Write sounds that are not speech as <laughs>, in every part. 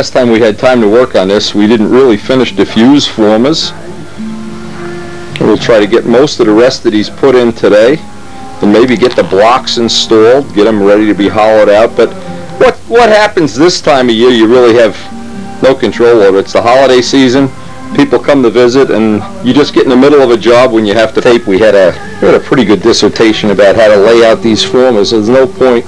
Last time we had time to work on this, we didn't really finish the fuse formers. We'll try to get most of the rest that he's put in today and maybe get the blocks installed, get them ready to be hollowed out. But what what happens this time of year, you really have no control over. It's the holiday season. People come to visit, and you just get in the middle of a job when you have to tape. We had a we had a pretty good dissertation about how to lay out these formers. There's no point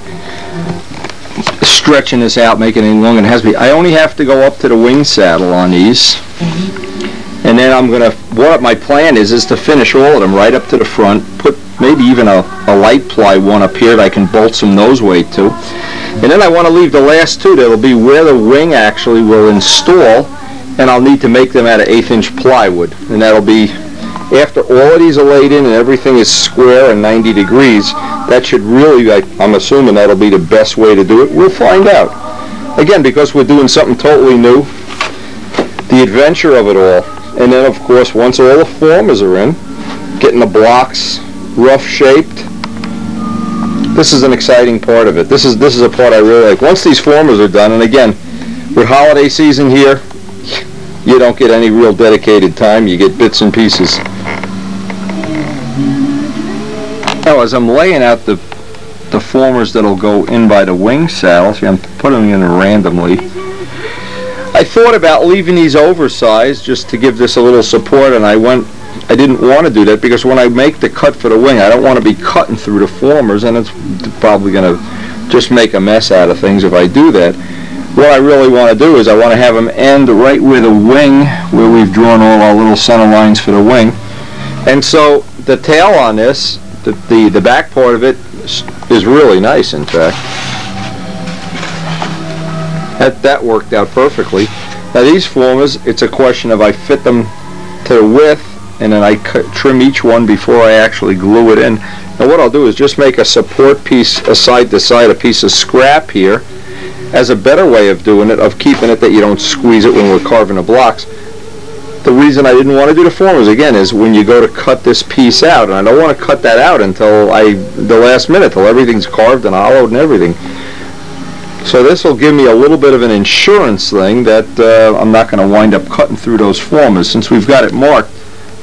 stretching this out, making it any longer than it has to be. I only have to go up to the wing saddle on these. Mm-hmm. And then I'm gonna, what my plan is, is to finish all of them right up to the front, put maybe even a, a light ply one up here that I can bolt some nose weight to. And then I want to leave the last two that'll be where the wing actually will install, and I'll need to make them out of eighth inch plywood. And that'll be, after all of these are laid in and everything is square and 90 degrees, that should really, I, I'm assuming that'll be the best way to do it. We'll find out. Again, because we're doing something totally new, the adventure of it all. And then, of course, once all the formers are in, getting the blocks rough shaped, this is an exciting part of it. This is this is a part I really like. Once these formers are done, and again, with holiday season here, you don't get any real dedicated time. You get bits and pieces. Now, as I'm laying out the the formers that'll go in by the wing saddle, see, I'm putting them in randomly. I thought about leaving these oversized just to give this a little support, and I went. I didn't want to do that because when I make the cut for the wing, I don't want to be cutting through the formers, and it's probably going to just make a mess out of things if I do that. What I really want to do is I want to have them end right where the wing, where we've drawn all our little center lines for the wing. And so the tail on this, the, the, the back part of it is really nice, in fact. That, that worked out perfectly. Now these formers, it's a question of I fit them to the width and then I trim each one before I actually glue it in. Now what I'll do is just make a support piece, a side to side, a piece of scrap here as a better way of doing it, of keeping it that you don't squeeze it when we're carving the blocks. The reason I didn't want to do the formers again is when you go to cut this piece out, and I don't want to cut that out until I the last minute, till everything's carved and hollowed and everything. So this will give me a little bit of an insurance thing that uh, I'm not going to wind up cutting through those formers since we've got it marked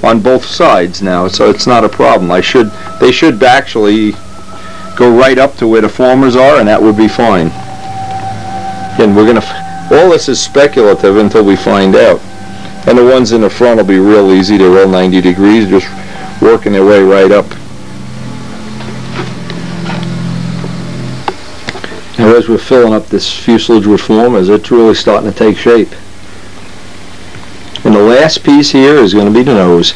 on both sides now, so it's not a problem. I should they should actually go right up to where the formers are, and that would be fine. Again, we're going to all this is speculative until we find out. And the ones in the front will be real easy. They're all 90 degrees, just working their way right up. Now as we're filling up this fuselage with as it's really starting to take shape. And the last piece here is going to be the nose.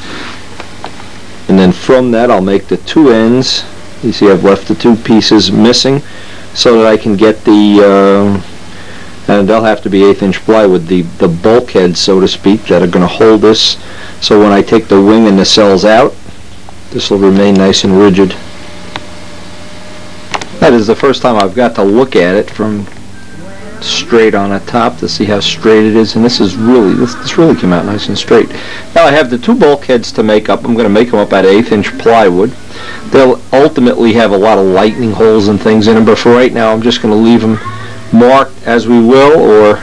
And then from that I'll make the two ends. You see I've left the two pieces missing so that I can get the, uh, and they'll have to be eighth inch plywood, the, the bulkheads so to speak that are going to hold this. So when I take the wing and the cells out, this will remain nice and rigid. That is the first time I've got to look at it from straight on the top to see how straight it is and this is really this, this really came out nice and straight now I have the two bulkheads to make up I'm going to make them up out of eighth inch plywood they'll ultimately have a lot of lightning holes and things in them but for right now I'm just going to leave them marked as we will or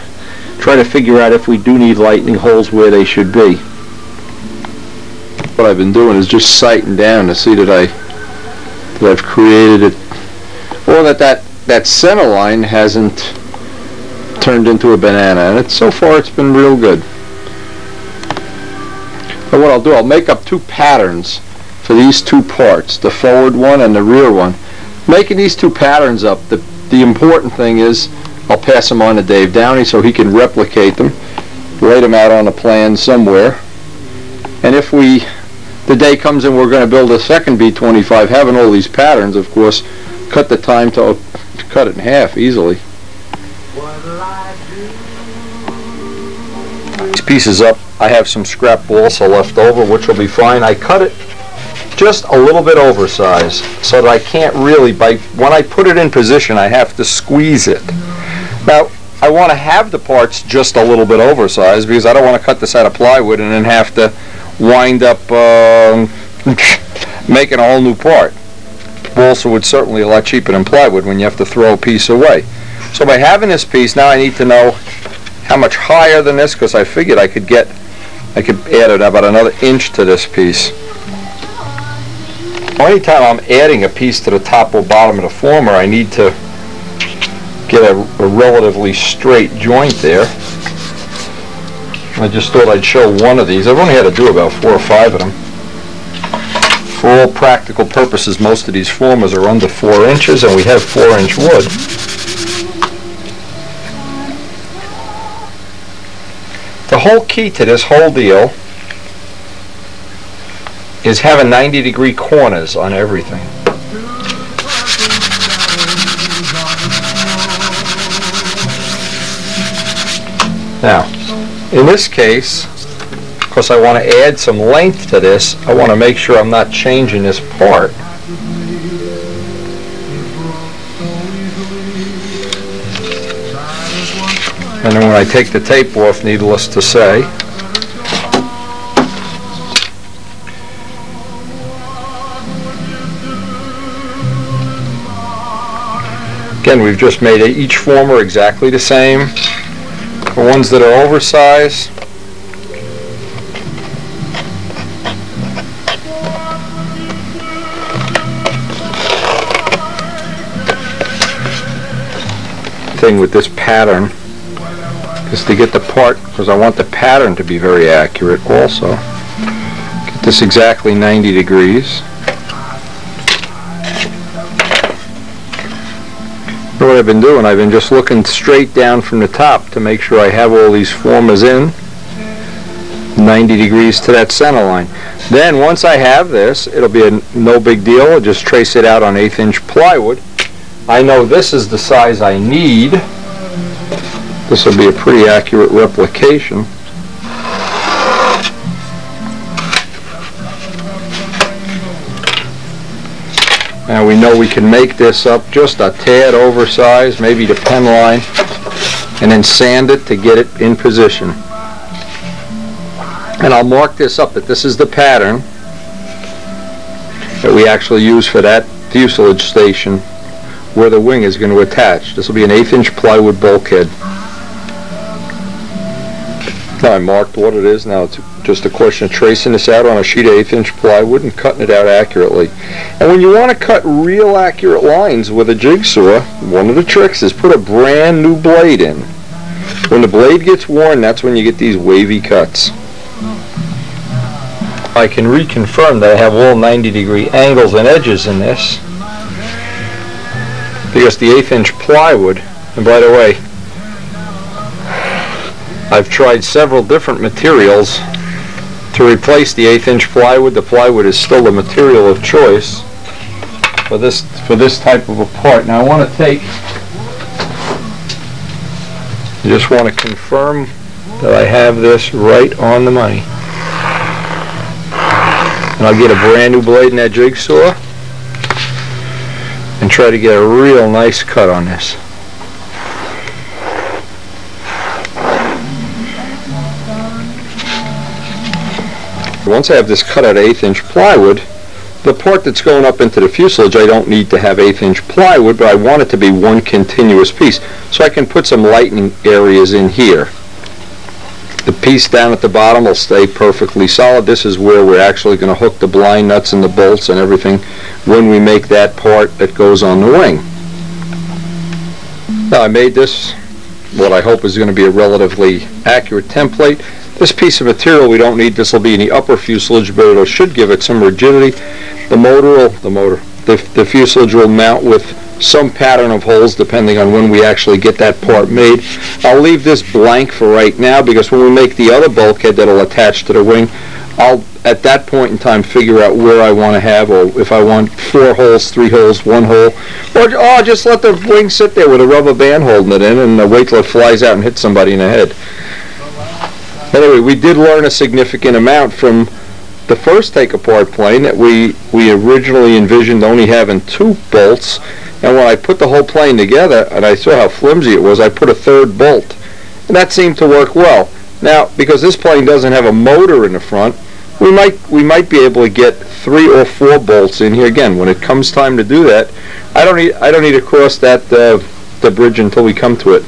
try to figure out if we do need lightning holes where they should be. What I've been doing is just sighting down to see that I that I've created it or that that that center line hasn't turned into a banana and it's so far it's been real good. But what I'll do I'll make up two patterns for these two parts the forward one and the rear one. Making these two patterns up the the important thing is I'll pass them on to Dave Downey so he can replicate them write them out on a plan somewhere and if we the day comes and we're going to build a second B25 having all these patterns of course cut the time to, to cut it in half easily these pieces up. I have some scrap balsa left over, which will be fine. I cut it just a little bit oversized so that I can't really, by when I put it in position, I have to squeeze it. Now, I want to have the parts just a little bit oversized because I don't want to cut this out of plywood and then have to wind up <laughs> uh, making a whole new part. Balsa would certainly a lot cheaper than plywood when you have to throw a piece away. So by having this piece, now I need to know how much higher than this because I figured I could get, I could add about another inch to this piece. Well, anytime I'm adding a piece to the top or bottom of the former, I need to get a, a relatively straight joint there. I just thought I'd show one of these. I've only had to do about four or five of them. For all practical purposes, most of these formers are under four inches, and we have four inch wood. The whole key to this whole deal is having 90 degree corners on everything. Now, in this case, because I want to add some length to this, I want to make sure I'm not changing this part. And then when I take the tape off, needless to say, Again, we've just made each former exactly the same. The ones that are oversized, thing with this pattern is to get the part, because I want the pattern to be very accurate also. Get this exactly 90 degrees. What I've been doing, I've been just looking straight down from the top to make sure I have all these formers in 90 degrees to that center line. Then once I have this, it'll be a no big deal. I'll just trace it out on eighth inch plywood. I know this is the size I need. This will be a pretty accurate replication. Now we know we can make this up just a tad oversized, maybe the pen line, and then sand it to get it in position. And I'll mark this up that this is the pattern that we actually use for that fuselage station where the wing is going to attach. This will be an eighth inch plywood bulkhead. I marked what it is. Now it's just a question of tracing this out on a sheet of eighth inch plywood and cutting it out accurately. And when you want to cut real accurate lines with a jigsaw, one of the tricks is put a brand new blade in. When the blade gets worn, that's when you get these wavy cuts. I can reconfirm that I have all 90 degree angles and edges in this because the eighth inch plywood, and by the way, I've tried several different materials to replace the eighth inch plywood. The plywood is still the material of choice for this for this type of a part. Now I want to take I just want to confirm that I have this right on the money. And I'll get a brand new blade in that jigsaw and try to get a real nice cut on this. Once I have this cut out eighth inch plywood, the part that's going up into the fuselage, I don't need to have eighth inch plywood, but I want it to be one continuous piece. So I can put some lighting areas in here. The piece down at the bottom will stay perfectly solid. This is where we're actually going to hook the blind nuts and the bolts and everything when we make that part that goes on the wing. Now I made this what I hope is going to be a relatively accurate template. This piece of material we don't need. This will be in the upper fuselage, but it should give it some rigidity. The motor will, the motor, the, the fuselage will mount with some pattern of holes depending on when we actually get that part made. I'll leave this blank for right now because when we make the other bulkhead that'll attach to the wing, I'll at that point in time figure out where I want to have or if I want four holes, three holes, one hole, or oh, just let the wing sit there with a rubber band holding it in and wait till it flies out and hits somebody in the head. Anyway, we did learn a significant amount from the first take-apart plane that we, we originally envisioned only having two bolts. And when I put the whole plane together and I saw how flimsy it was, I put a third bolt. And that seemed to work well. Now, because this plane doesn't have a motor in the front, we might we might be able to get three or four bolts in here again when it comes time to do that. I don't need I don't need to cross that uh, the bridge until we come to it.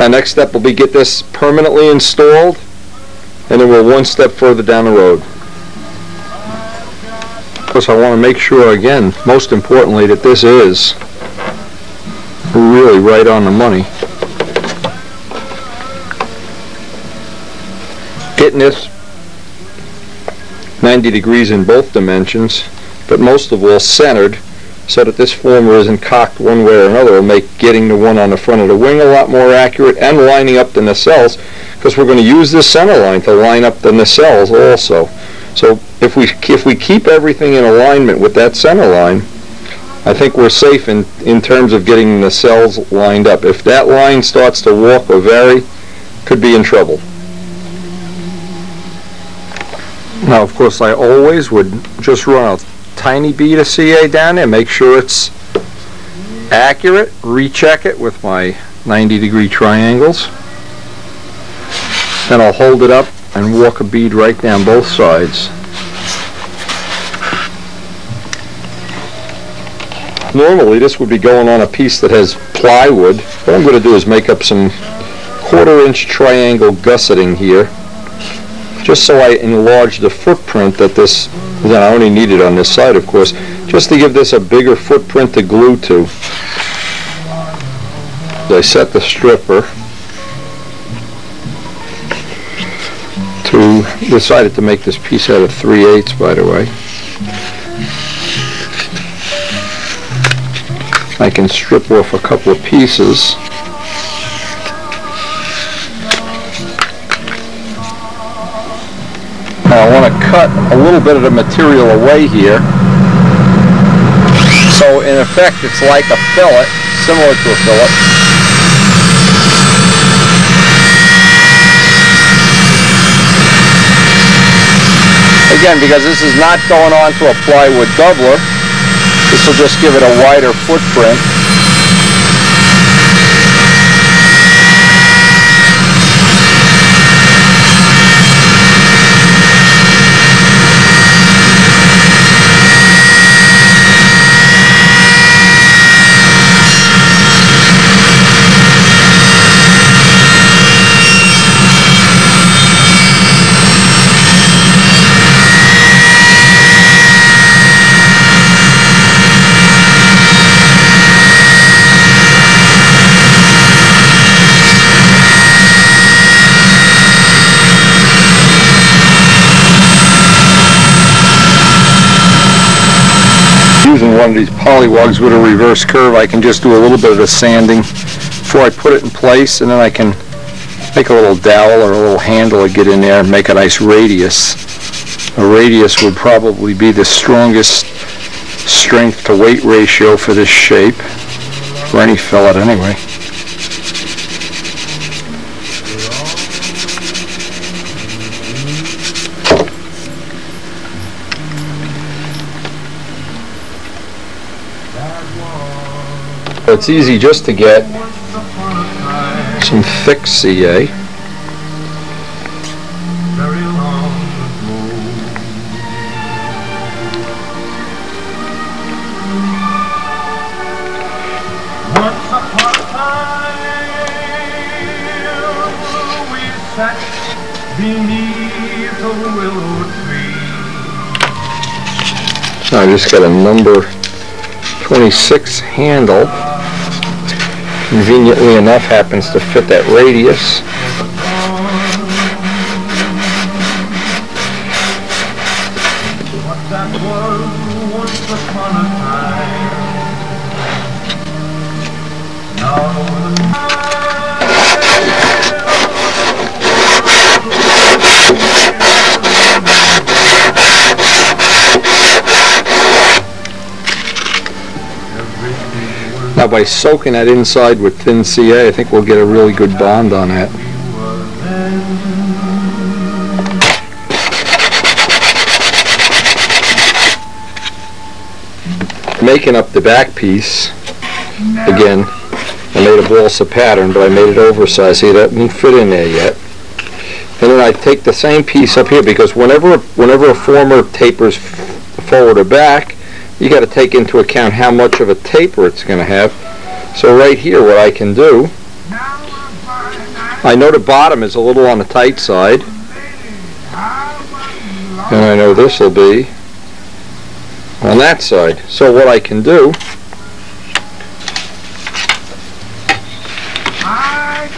Now next step will be get this permanently installed and then we're one step further down the road. Of course I want to make sure again, most importantly, that this is really right on the money. Getting this 90 degrees in both dimensions, but most of all centered so that this former isn't cocked one way or another will make getting the one on the front of the wing a lot more accurate and lining up the nacelles because we're going to use this center line to line up the nacelles also. So if we if we keep everything in alignment with that center line, I think we're safe in, in terms of getting the nacelles lined up. If that line starts to walk or vary, could be in trouble. Now, of course, I always would just run a tiny bead of CA down there, make sure it's accurate, recheck it with my 90 degree triangles. Then I'll hold it up and walk a bead right down both sides. Normally this would be going on a piece that has plywood. What I'm going to do is make up some quarter inch triangle gusseting here just so I enlarge the footprint that this, that I only need it on this side of course, just to give this a bigger footprint to glue to. I set the stripper to, decided to make this piece out of 3 eighths by the way. I can strip off a couple of pieces. I want to cut a little bit of the material away here. So in effect it's like a fillet, similar to a fillet. Again, because this is not going on to a plywood doubler, this will just give it a wider footprint. using one of these polywogs with a reverse curve, I can just do a little bit of the sanding before I put it in place, and then I can make a little dowel or a little handle to get in there and make a nice radius. A radius would probably be the strongest strength to weight ratio for this shape, for any fillet anyway. It's easy just to get some thick CA. I just got a number 26 handle conveniently enough happens to fit that radius. By soaking that inside with thin CA, I think we'll get a really good bond on that. Making up the back piece, again, I made a balsa pattern, but I made it oversized. See, that won't fit in there yet. And then I take the same piece up here because whenever whenever a former tapers forward or back, you got to take into account how much of a taper it's going to have. So right here what I can do I know the bottom is a little on the tight side. And I know this will be on that side. So what I can do,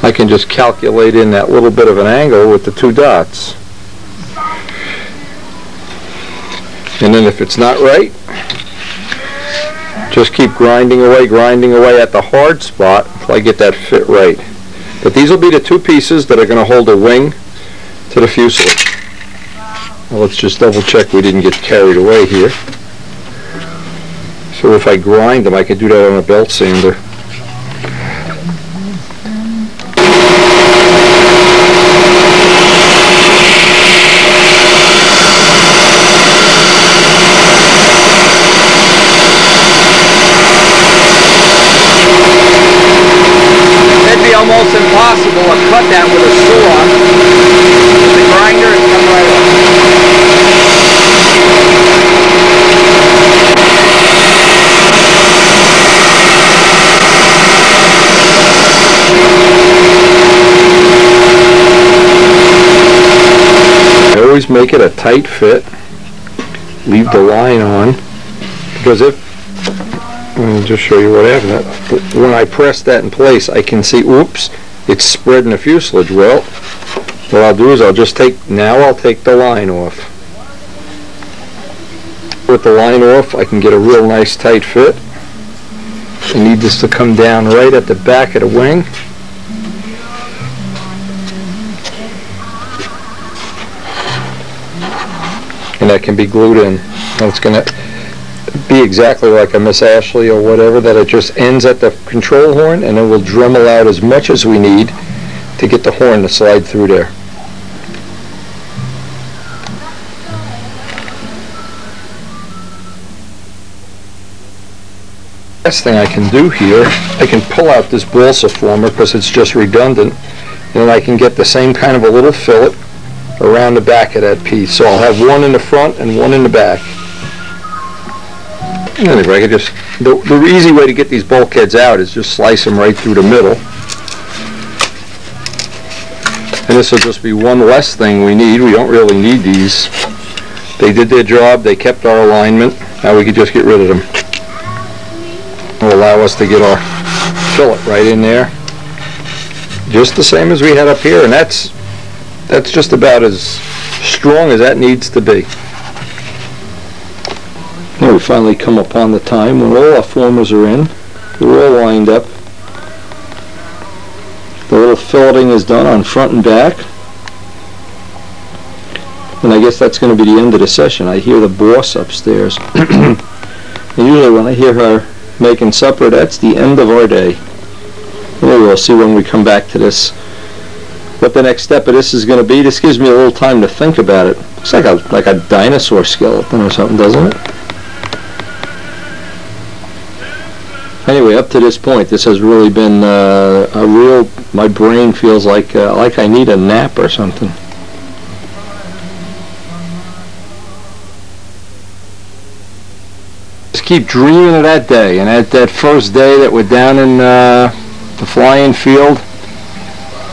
I can just calculate in that little bit of an angle with the two dots. And then if it's not right, just keep grinding away, grinding away at the hard spot until I get that fit right. But these will be the two pieces that are going to hold the wing to the fuselage. Let's just double check we didn't get carried away here. So if I grind them, I can do that on a belt sander. It'd be almost impossible to cut that with a saw. With the grinder, it come right off. I always make it a tight fit. Leave the line on. Because if, me just show you what happened. When I press that in place, I can see, oops, it's spreading the fuselage. Well, what I'll do is I'll just take, now I'll take the line off. With the line off, I can get a real nice tight fit. I need this to come down right at the back of the wing. That can be glued in. And it's gonna be exactly like a Miss Ashley or whatever, that it just ends at the control horn and then we'll Dremel out as much as we need to get the horn to slide through there. Last thing I can do here, I can pull out this balsa former because it's just redundant, and I can get the same kind of a little fillet around the back of that piece. So I'll have one in the front and one in the back. Anyway, I could just, the, the easy way to get these bulkheads out is just slice them right through the middle. And this will just be one less thing we need. We don't really need these. They did their job, they kept our alignment. Now we could just get rid of them. Will allow us to get our fillet right in there. Just the same as we had up here, and that's, that's just about as strong as that needs to be. Now we finally come upon the time when all our formers are in, they're all lined up. The little filleting is done on front and back. And I guess that's going to be the end of the session. I hear the boss upstairs. <clears throat> and usually when I hear her making supper, that's the end of our day. Maybe we'll see when we come back to this what the next step of this is going to be. This gives me a little time to think about it. Looks like a like a dinosaur skeleton or something, doesn't it? Anyway, up to this point, this has really been uh, a real. My brain feels like uh, like I need a nap or something. Just keep dreaming of that day, and that that first day that we're down in uh, the flying field,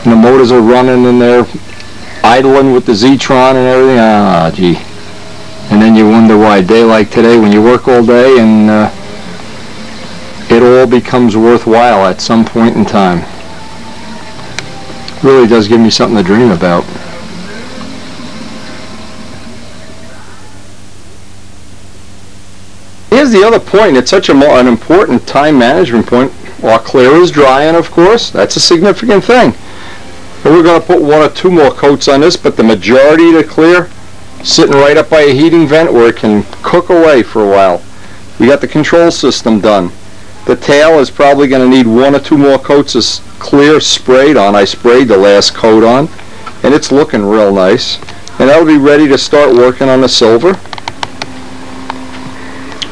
and the motors are running and they're idling with the Zetron and everything. Ah, gee. And then you wonder why a day like today, when you work all day and uh, it all becomes worthwhile at some point in time. Really does give me something to dream about. Here's the other point. It's such a an important time management point. While clear is drying, of course. That's a significant thing. We're going to put one or two more coats on this, but the majority of the clear sitting right up by a heating vent where it can cook away for a while. We got the control system done. The tail is probably going to need one or two more coats of clear sprayed on. I sprayed the last coat on, and it's looking real nice. And that'll be ready to start working on the silver.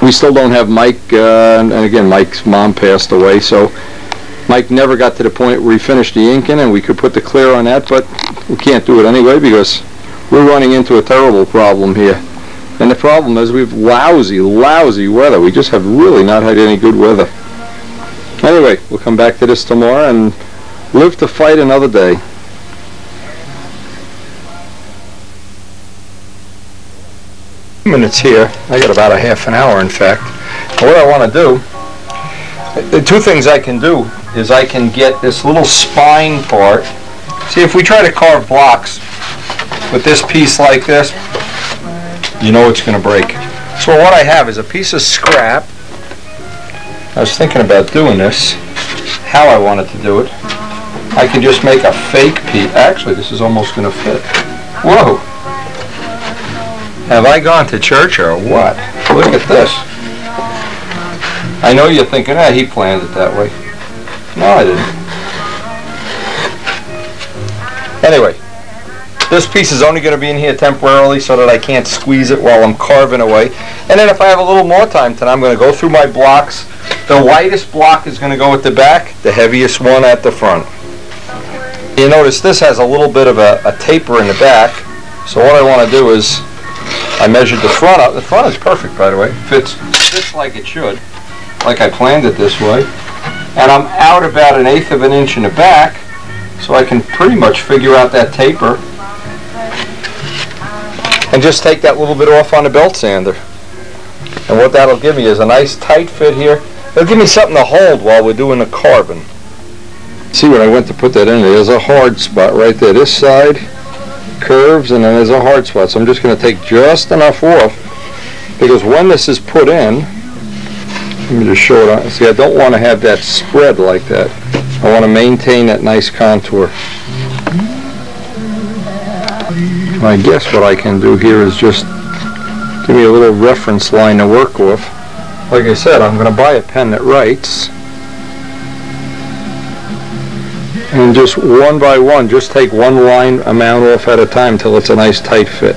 We still don't have Mike, uh, and again, Mike's mom passed away, so Mike never got to the point where he finished the inking and we could put the clear on that, but we can't do it anyway because we're running into a terrible problem here. And the problem is we've lousy, lousy weather. We just have really not had any good weather. Anyway, we'll come back to this tomorrow and live to fight another day. minutes here. I got about a half an hour, in fact. What I want to do, the two things I can do is I can get this little spine part. See, if we try to carve blocks with this piece like this, you know it's going to break. So what I have is a piece of scrap. I was thinking about doing this, how I wanted to do it. I can just make a fake piece. Actually, this is almost going to fit. Whoa! Have I gone to church or what? Look at this. I know you're thinking, ah, he planned it that way. No, I didn't. Anyway, this piece is only going to be in here temporarily so that I can't squeeze it while I'm carving away. And then if I have a little more time tonight, I'm going to go through my blocks. The lightest block is going to go at the back, the heaviest one at the front. You notice this has a little bit of a, a taper in the back. So what I want to do is, I measured the front up. The front is perfect, by the way. Fits, fits like it should, like I planned it this way. And I'm out about an eighth of an inch in the back, so I can pretty much figure out that taper and just take that little bit off on the belt sander. And what that'll give me is a nice tight fit here. It'll give me something to hold while we're doing the carbon. See when I went to put that in there's a hard spot right there. This side curves and then there's a hard spot. So I'm just going to take just enough off because when this is put in, let me just show it. On. See, I don't want to have that spread like that. I want to maintain that nice contour. I guess what I can do here is just give me a little reference line to work with. Like I said, I'm going to buy a pen that writes. And just one by one, just take one line amount off at a time till it's a nice tight fit.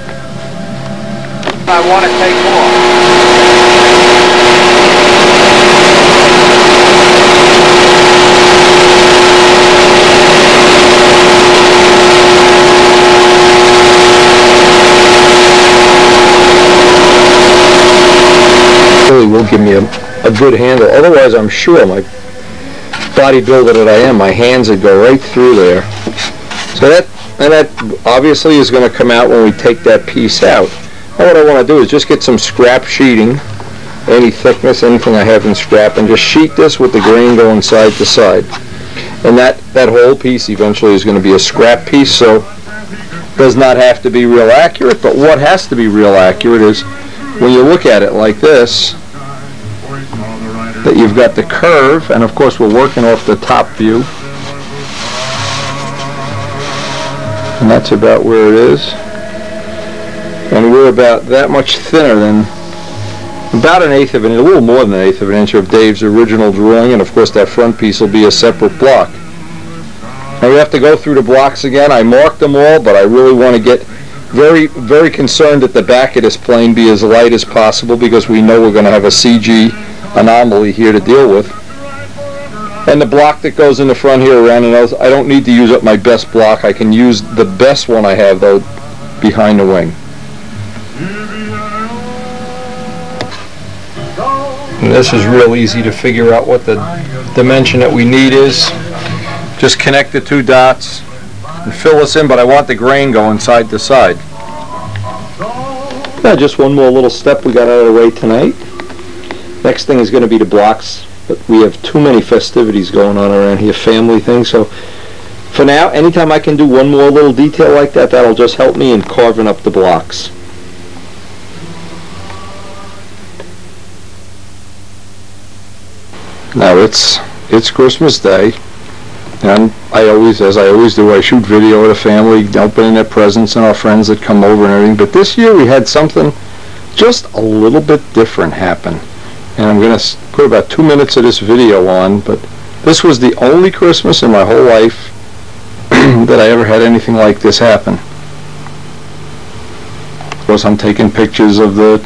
I want to take off. Really will give me a, a good handle. Otherwise, I'm sure my bodybuilder that I am, my hands would go right through there. So that, and that obviously is going to come out when we take that piece out. Now what I want to do is just get some scrap sheeting, any thickness, anything I have in scrap, and just sheet this with the grain going side to side. And that, that whole piece eventually is going to be a scrap piece, so does not have to be real accurate, but what has to be real accurate is when you look at it like this, that you've got the curve, and of course we're working off the top view. And that's about where it is. And we're about that much thinner than about an eighth of an inch, a little more than an eighth of an inch of Dave's original drawing, and of course that front piece will be a separate block. Now we have to go through the blocks again. I marked them all, but I really want to get very, very concerned that the back of this plane be as light as possible because we know we're going to have a CG anomaly here to deal with. And the block that goes in the front here around nose, I don't need to use up my best block. I can use the best one I have, though, behind the wing. And this is real easy to figure out what the dimension that we need is. Just connect the two dots and fill this in, but I want the grain going side to side. Now just one more little step we got out of the way tonight. Next thing is going to be the blocks, but we have too many festivities going on around here, family things, so for now, anytime I can do one more little detail like that, that'll just help me in carving up the blocks. Now it's it's Christmas Day, and I always, as I always do, I shoot video of the family opening their presents and our friends that come over and everything. But this year we had something just a little bit different happen and I'm going to put about two minutes of this video on, but this was the only Christmas in my whole life <clears throat> that I ever had anything like this happen. Of course, I'm taking pictures of the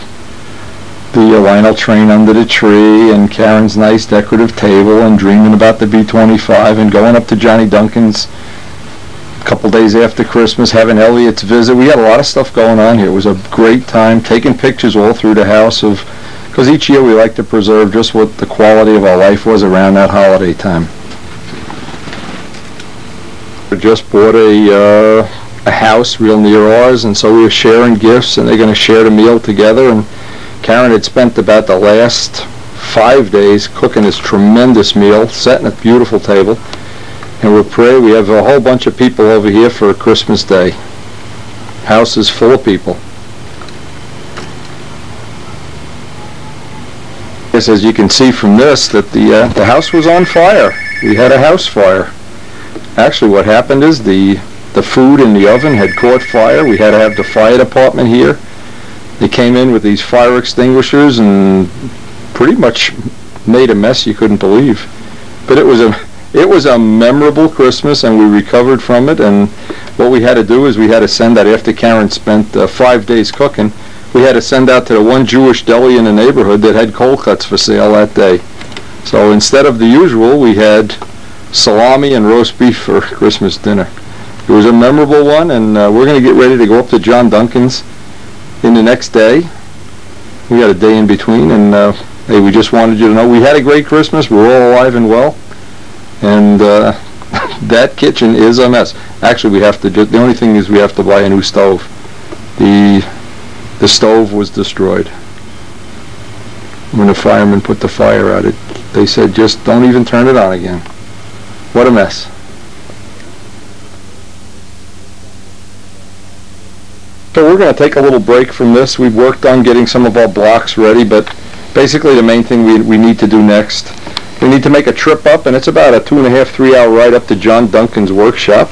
the Lionel train under the tree and Karen's nice decorative table and dreaming about the B-25 and going up to Johnny Duncan's a couple days after Christmas, having Elliot's visit. We had a lot of stuff going on here. It was a great time taking pictures all through the house of because each year we like to preserve just what the quality of our life was around that holiday time. We just bought a uh, a house real near ours, and so we were sharing gifts, and they're going to share the meal together. And Karen had spent about the last five days cooking this tremendous meal, setting a beautiful table. And we're praying. We have a whole bunch of people over here for Christmas Day. House is full of people. As you can see from this, that the uh, the house was on fire. We had a house fire. Actually, what happened is the the food in the oven had caught fire. We had to have the fire department here. They came in with these fire extinguishers and pretty much made a mess you couldn't believe. But it was a it was a memorable Christmas, and we recovered from it. And what we had to do is we had to send out after Karen spent uh, five days cooking. We had to send out to the one Jewish deli in the neighborhood that had cold cuts for sale that day. So instead of the usual, we had salami and roast beef for <laughs> Christmas dinner. It was a memorable one, and uh, we're going to get ready to go up to John Duncan's in the next day. We got a day in between, and uh, hey, we just wanted you to know we had a great Christmas. We're all alive and well, and uh, <laughs> that kitchen is a mess. Actually, we have to. Ju- the only thing is we have to buy a new stove. The the stove was destroyed when the firemen put the fire out. It they said just don't even turn it on again. What a mess. So we're going to take a little break from this. We've worked on getting some of our blocks ready, but basically the main thing we, we need to do next, we need to make a trip up, and it's about a two and a half, three hour ride up to John Duncan's workshop.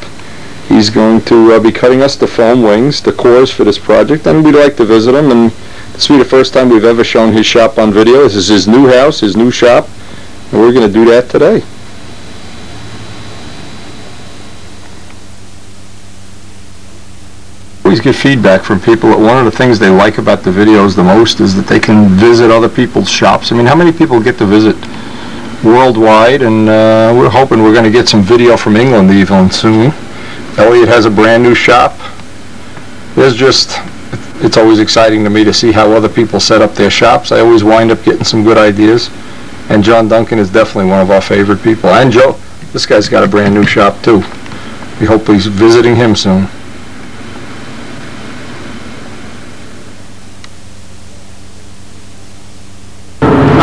He's going to uh, be cutting us the foam wings, the cores for this project, and we'd like to visit him. And this will be the first time we've ever shown his shop on video. This is his new house, his new shop, and we're going to do that today. Always get feedback from people that one of the things they like about the videos the most is that they can visit other people's shops. I mean, how many people get to visit worldwide? And uh, we're hoping we're going to get some video from England even soon. Elliot has a brand new shop. There's just, it's always exciting to me to see how other people set up their shops. I always wind up getting some good ideas. And John Duncan is definitely one of our favorite people. And Joe, this guy's got a brand new shop too. We hope he's visiting him soon.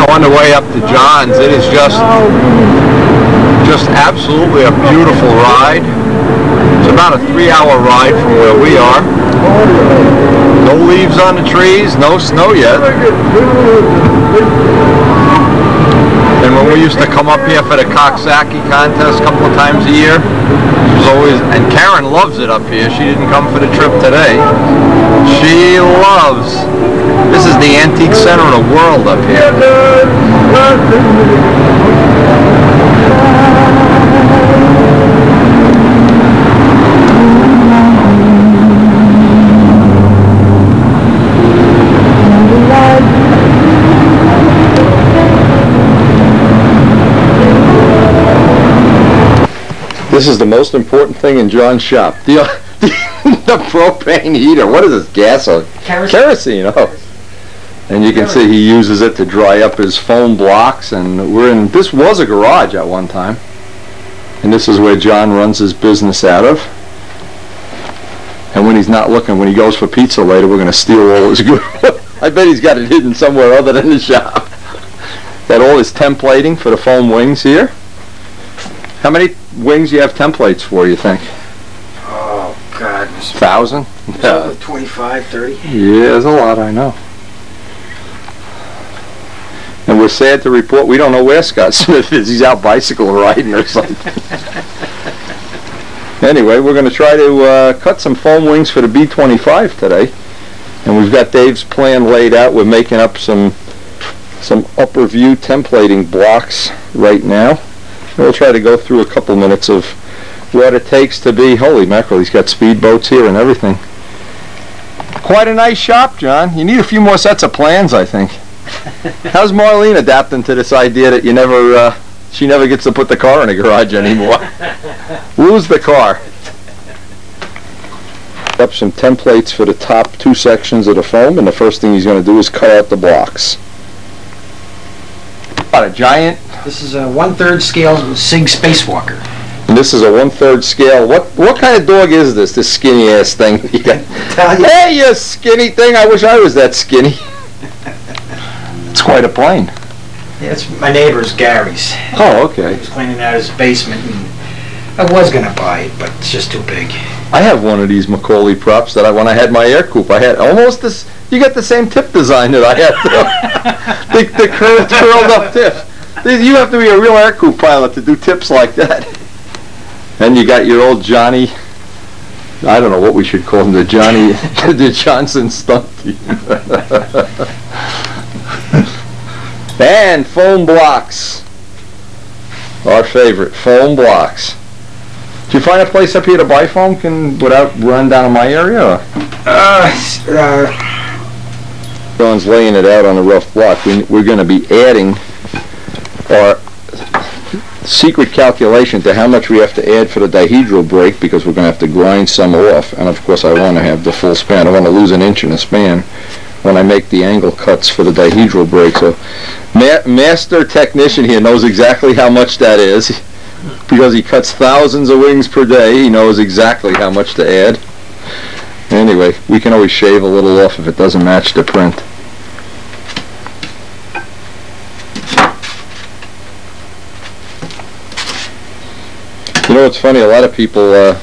Now on the way up to John's, it is just, just absolutely a beautiful ride. It's about a three-hour ride from where we are. No leaves on the trees, no snow yet. When we used to come up here for the Coxsackie contest a couple of times a year, it was always, and Karen loves it up here. She didn't come for the trip today. She loves, this is the antique center of the world up here. This is the most important thing in John's shop. The, uh, <laughs> the propane heater. What is this? Gas or kerosene? Oh. And you can see he uses it to dry up his foam blocks. And we're in. This was a garage at one time, and this is where John runs his business out of. And when he's not looking, when he goes for pizza later, we're going to steal all his good. <laughs> I bet he's got it hidden somewhere other than the shop. <laughs> Got all his templating for the foam wings here. How many wings you have templates for, you think? Oh, God. Thousand? yeah. 25, 30. Yeah, there's a lot, I know. And we're sad to report, we don't know where Scott <laughs> Smith is. He's out bicycle riding or something. <laughs> anyway, we're going to try to uh, cut some foam wings for the B-25 today. And we've got Dave's plan laid out. We're making up some some upper view templating blocks right now. We'll try to go through a couple minutes of what it takes to be, holy mackerel, he's got speedboats here and everything. Quite a nice shop, John. You need a few more sets of plans, I think. <laughs> How's Marlene adapting to this idea that you never, uh, she never gets to put the car in a garage anymore? <laughs> Lose the car. Up some templates for the top two sections of the foam, and the first thing he's going to do is cut out the blocks. Got a giant This is a one-third scale SIG Spacewalker. And this is a one-third scale. What what kind of dog is this? This skinny ass thing? <laughs> You got- hey, you skinny thing! I wish I was that skinny. <laughs> It's quite a plane. Yeah, it's my neighbor's Gary's. Oh, He okay. was cleaning out his basement and I was gonna buy it, but it's just too big. I have one of these McCauley props that I when I had my Ercoupe. I had almost this. You got the same tip design that I had. <laughs> the the curved, curled up tip. You have to be a real Ercoupe pilot to do tips like that. And you got your old Johnny. I don't know what we should call him. The Johnny, <laughs> the Johnson stunt team. <laughs> and foam blocks. Our favorite foam blocks. Did you find a place up here to buy foam can without running down in my area? Or? Uh, uh, John's laying it out on a rough block. We, we're going to be adding our secret calculation to how much we have to add for the dihedral break because we're going to have to grind some off. And of course, I want to have the full span. I want to lose an inch in a span when I make the angle cuts for the dihedral break. So, ma- master technician here knows exactly how much that is because he cuts thousands of wings per day. He knows exactly how much to add. Anyway, we can always shave a little off if it doesn't match the print. You know, it's funny, a lot of people, uh,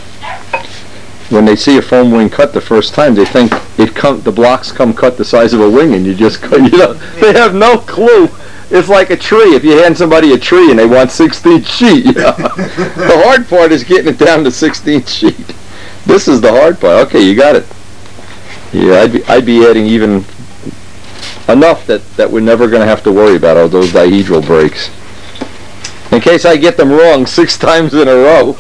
when they see a foam wing cut the first time, they think it come, the blocks come cut the size of a wing and you just cut, <laughs> you know, they have no clue. It's like a tree. If you hand somebody a tree and they want 16 sheet, <laughs> you know. the hard part is getting it down to 16 sheet. This is the hard part. Okay, you got it. Yeah, I'd be, I'd be adding even enough that, that we're never going to have to worry about all those dihedral breaks. In case I get them wrong six <laughs> times in a row.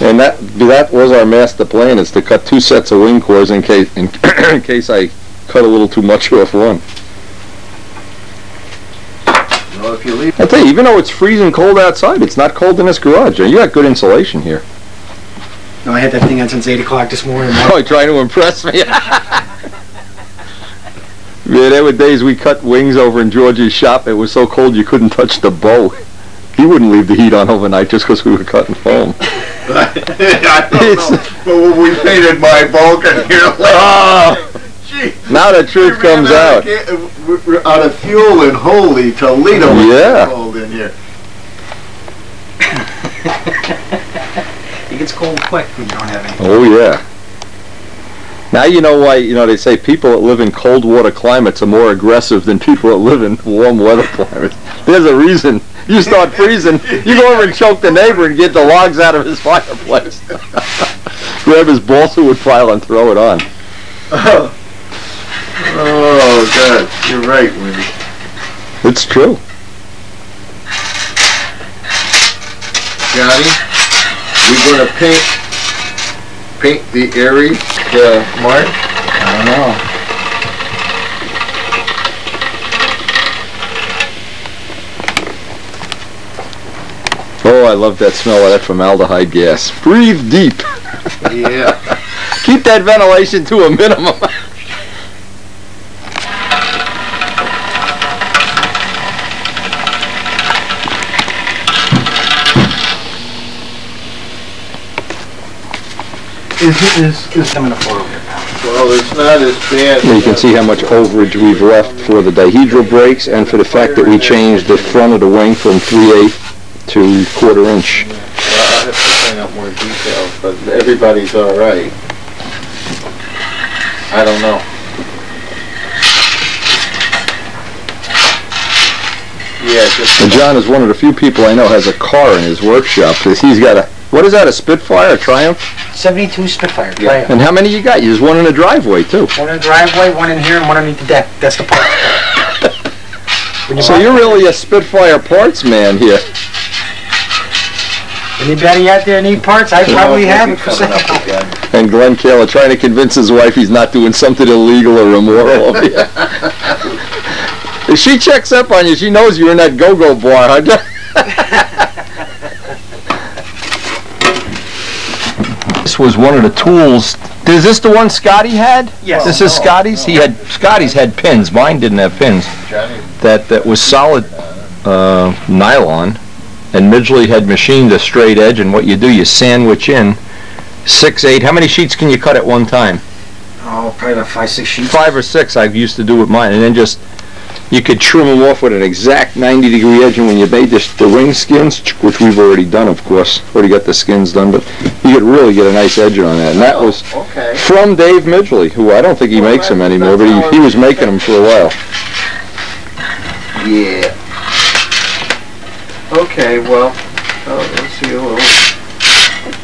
And that that was our master plan is to cut two sets of wing cores in case in, <clears throat> in case I cut a little too much off one. Well, if you leave, I tell you, even though it's freezing cold outside, it's not cold in this garage. You got good insulation here. no, I had that thing on since eight o'clock this morning. Oh, trying to impress me. <laughs> yeah, there were days we cut wings over in George's shop. It was so cold you couldn't touch the bow. He wouldn't leave the heat on overnight just because we were cutting foam. <laughs> I don't know, but when we painted my Vulcan here, Ah, gee, now the truth comes out. out. Of, we're- we're out of fuel and holy Toledo. Yeah. Cold in here. <laughs> It gets cold quick when you don't have any. Oh yeah. Now you know why, you know, they say people that live in cold water climates are more aggressive than people that live in warm weather climates. There's a reason. You start freezing, you go over and choke the neighbor and get the logs out of his fireplace. <laughs> Grab his balsa wood pile and throw it on. Oh, oh God, you're right, Windy. It's true. Johnny, we're gonna paint, paint the area, uh, Mark? I don't know. Oh, I love that smell of that formaldehyde gas. Breathe deep. Yeah. <laughs> Keep that ventilation to a minimum. <laughs> Is, is, is, I'm in a four-wheeler. well, it's not as bad. You can see how much overage we've left for the dihedral breaks and for the fact that we changed the front of the wing from 3 8 to quarter inch. Well, I'll have to find out more details, but everybody's all right. I don't know. Yeah, just. And John is one of the few people I know has a car in his workshop. Because he's got a, what is that, a Spitfire, a Triumph? Seventy-two Spitfire. Yeah. Triumph. And how many you got? You just one in the driveway too. One in the driveway, one in here, and one underneath the deck. That's the part. <laughs> You So you're really a Spitfire parts man here. Anybody out there need parts? I probably have it for sale. And Glenn Kaler trying to convince his wife he's not doing something illegal or immoral. <laughs> if she checks up on you, she knows you're in that go-go bar, huh? <laughs> This was one of the tools. Is this the one Scotty had? Yes. This is Scotty's? He had, Scotty's had pins. Mine didn't have pins. That, that was solid, uh, nylon. and Midgley had machined a straight edge, and what you do, you sandwich in six, eight, how many sheets can you cut at one time? Oh, probably about five, six sheets. Five or six I used to do with mine, and then just, you could trim them off with an exact 90 degree edge, and when you made this, the wing skins, which we've already done, of course, already got the skins done, but you could really get a nice edge on that, and that was Okay. from Dave Midgley, who I don't think he Well, makes them anymore, but he, he was making them for a while. Yeah. Okay, well, uh, let's see a little.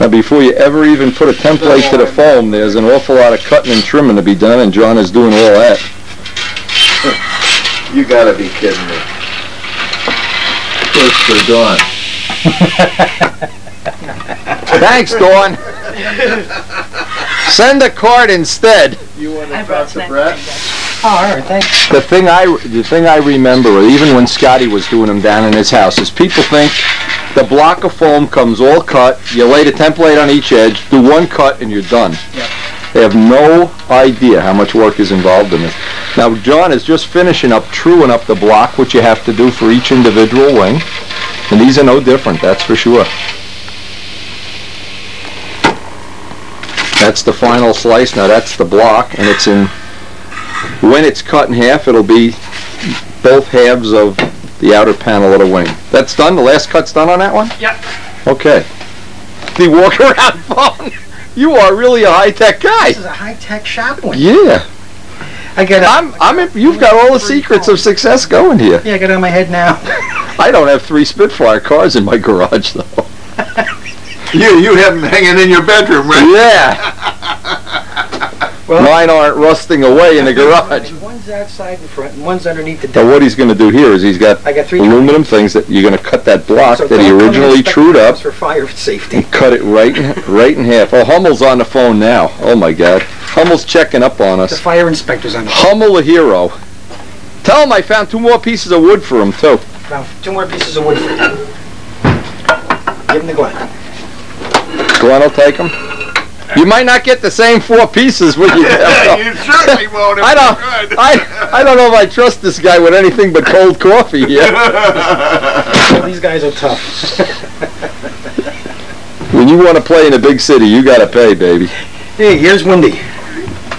Now, before you ever even put a template to the foam, there's an awful lot of cutting and trimming to be done, and John is doing all that. You gotta be kidding me. First for Dawn. <laughs> Thanks, Dawn. Send a card instead. You wanna I talk brought to snacks. Brett? Oh, all right, thanks. The thing I, the thing I remember, even when Scotty was doing them down in his house, is people think the block of foam comes all cut, you lay the template on each edge, do one cut, and you're done. Yep. They have no idea how much work is involved in it. Now, John is just finishing up, truing up the block, which you have to do for each individual wing, and these are no different, that's for sure. That's the final slice, now that's the block, and it's in when it's cut in half, it'll be both halves of the outer panel of the wing. That's done? The last cut's done on that one? Yep. Okay. The walk <laughs> around phone. You are really a high-tech guy. This is a high-tech shop one. Yeah. I got it. I'm, I'm, you've got all the secrets of success going here. Yeah, I got it on my head now. <laughs> I don't have three Spitfire cars in my garage, though. <laughs> You, you have them hanging in your bedroom, right? Yeah. <laughs> Well- Mine aren't rusting away in the garage. One's outside in front, and one's underneath the Now, deck. what he's gonna do here is he's got I got three. aluminum things that you're gonna cut that block So that he don't come and originally inspect trued the up. For fire safety. and cut it right in, right in half. Oh, Hummel's on the phone now. Oh my God. Hummel's checking up on us. The us. fire inspector's on the Hummel the hero. Tell him I found two more pieces of wood for him too. Now, two more pieces of wood for you. Give him the Glen. Glenn will take them. You might not get the same four pieces when you. <laughs> You certainly won't I don't. I I don't know if I trust this guy with anything but cold coffee here. <laughs> These guys are tough. When you want to play in a big city, you gotta pay, baby. Hey, here's Windy.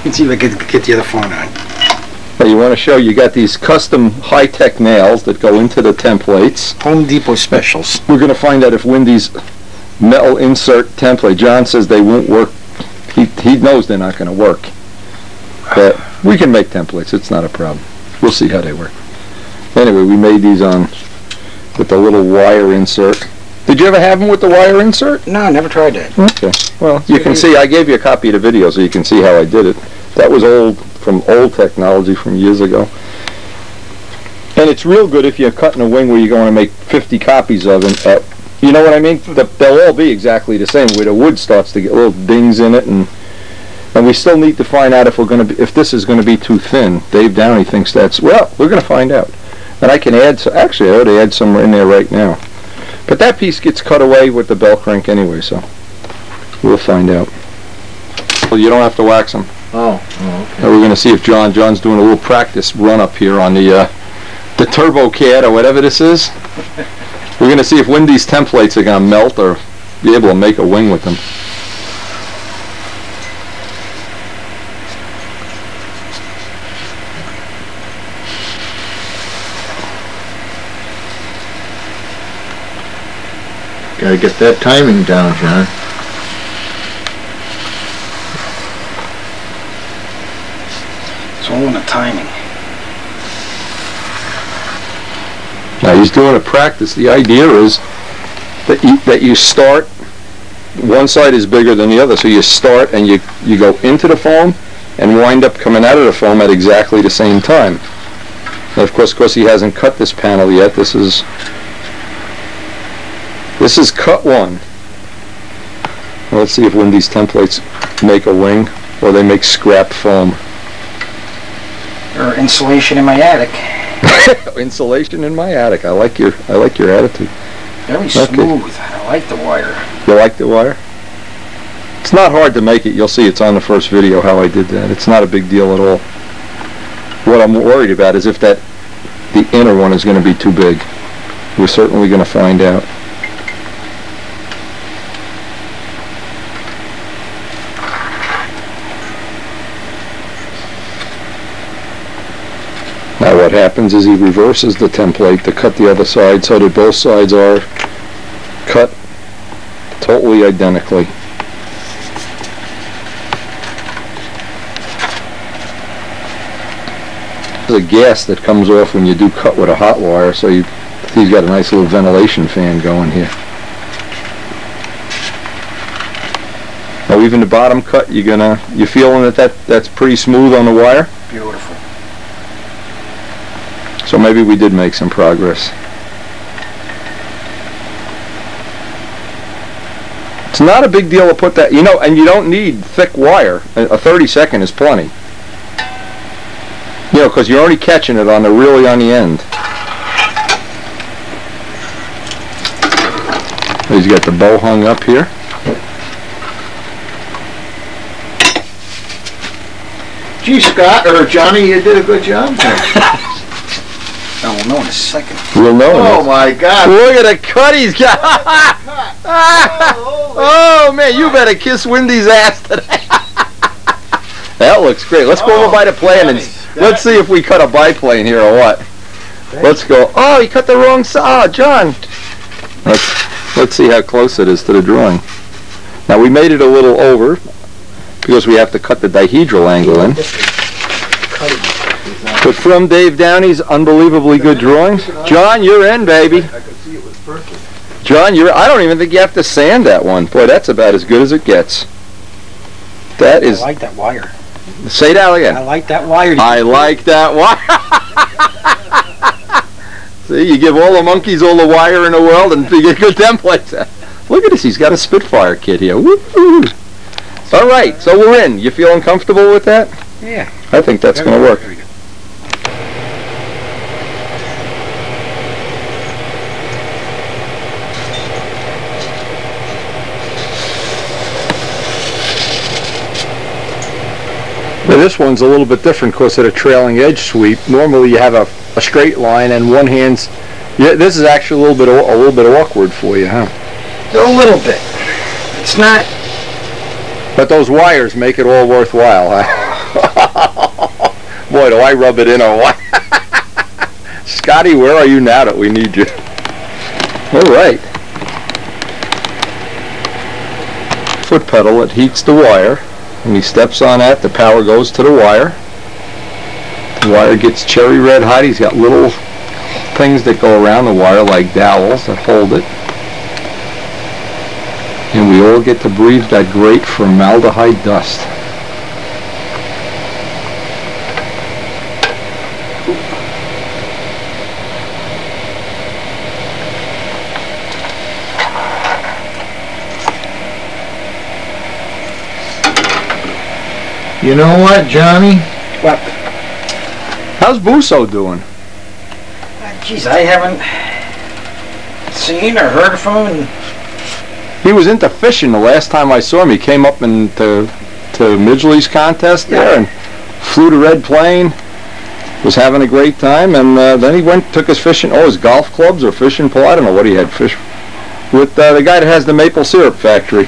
Let's see if I can get the other phone on. Now you want to show you got these custom high-tech nails that go into the templates. Home Depot specials. We're going to find out if Windy's metal insert template, John says they won't work. He, he knows they're not going to work. But we can make templates. It's not a problem. We'll see how they work. Anyway, we made these on with the little wire insert. Did you ever have them with the wire insert? No, I never tried that. Okay. Well, you can see, I gave you a copy of the video so you can see how I did it. That was old, from old technology from years ago. And it's real good if you're cutting a wing where you're going to make 50 copies of it. Uh, you know what I mean? The- They'll all be exactly the same, where the wood starts to get little dings in it, and and we still need to find out if we're going to be, if this is going to be too thin. Dave Downey thinks that's, well, we're going to find out. And I can add, so actually, I ought to add some in there right now. But that piece gets cut away with the bell crank anyway, so we'll find out. Well, you don't have to wax them. Oh, oh, okay. Now we're going to see if John, John's doing a little practice run up here on the, uh, the Turbo CAD or whatever this is. <laughs> We're going to see if Windy's templates are going to melt or be able to make a wing with them. Gotta get that timing down, John. It's all in the timing. Now he's doing a practice. The idea is that you, that you start, one side is bigger than the other, so you start and you, you go into the foam and wind up coming out of the foam at exactly the same time. Now, of course, because he hasn't cut this panel yet, this is, this is cut one. Let's see if Windy's templates make a wing or they make scrap foam. Or insulation in my attic. <laughs> Insulation in my attic. I like your, I like your attitude. Very Okay. smooth. I like the wire. You like the wire? It's not hard to make it. You'll see it's on the first video how I did that. It's not a big deal at all. What I'm worried about is if that the inner one is going to be too big. We're certainly going to find out. What happens is he reverses the template to cut the other side so that both sides are cut totally identically. There's a gas that comes off when you do cut with a hot wire, so you, he's got a nice little ventilation fan going here. Now even the bottom cut, you're gonna, you feeling that, that that's pretty smooth on the wire? Beautiful. So maybe we did make some progress. It's not a big deal to put that, you know, and you don't need thick wire. A a 30 second is plenty. You know, because you're only catching it on the really on the end. He's got the bow hung up here. Gee, Scott, or Johnny, you did a good job there. <laughs> I will know in a second. We'll know. Oh, my God. Look at the cut he's got. <laughs> oh man, you better kiss Windy's ass today. <laughs> that looks great. Let's go over oh, by the plane and let's see if we cut a biplane here or what. Let's go. Oh, he cut the wrong side. Oh, John. Let's let's see how close it is to the drawing. Now we made it a little over because we have to cut the dihedral angle in. But from Dave Downey's unbelievably good drawings, John, you're in, baby. I could see it was perfect. John, you're. I don't even think you have to sand that one. Boy, that's about as good as it gets. That is. I like that wire. Say that again. I like that wire. I like that wire. <laughs> See, you give all the monkeys all the wire in the world, and <laughs> you get good templates. Look at this. He's got a Spitfire kit here. Woo-hoo. All right, so we're in. You feeling comfortable with that? Yeah. I think that's going to work. Now, this one's a little bit different because of the trailing edge sweep. Normally, you have a, a straight line and one hand's. Yeah, this is actually a little bit a little bit awkward for you, huh? A little bit. It's not. But those wires make it all worthwhile, huh? <laughs> Boy, do I rub it in or what? <laughs> Scotty, where are you now that we need you? All right. Foot pedal, it heats the wire. When he steps on that, the power goes to the wire. The wire gets cherry red hot. He's got little things that go around the wire like dowels that hold it. And we all get to breathe that great formaldehyde dust. You know what, Johnny? What? How's Busso doing? Jeez, I haven't seen or heard from him. He was into fishing the last time I saw him. He came up into to Midgley's contest there and flew the red plane. Was having a great time, and uh, then he went took his fishing. Oh, his golf clubs or fishing pole. I don't know what he had fish with uh, the guy that has the maple syrup factory.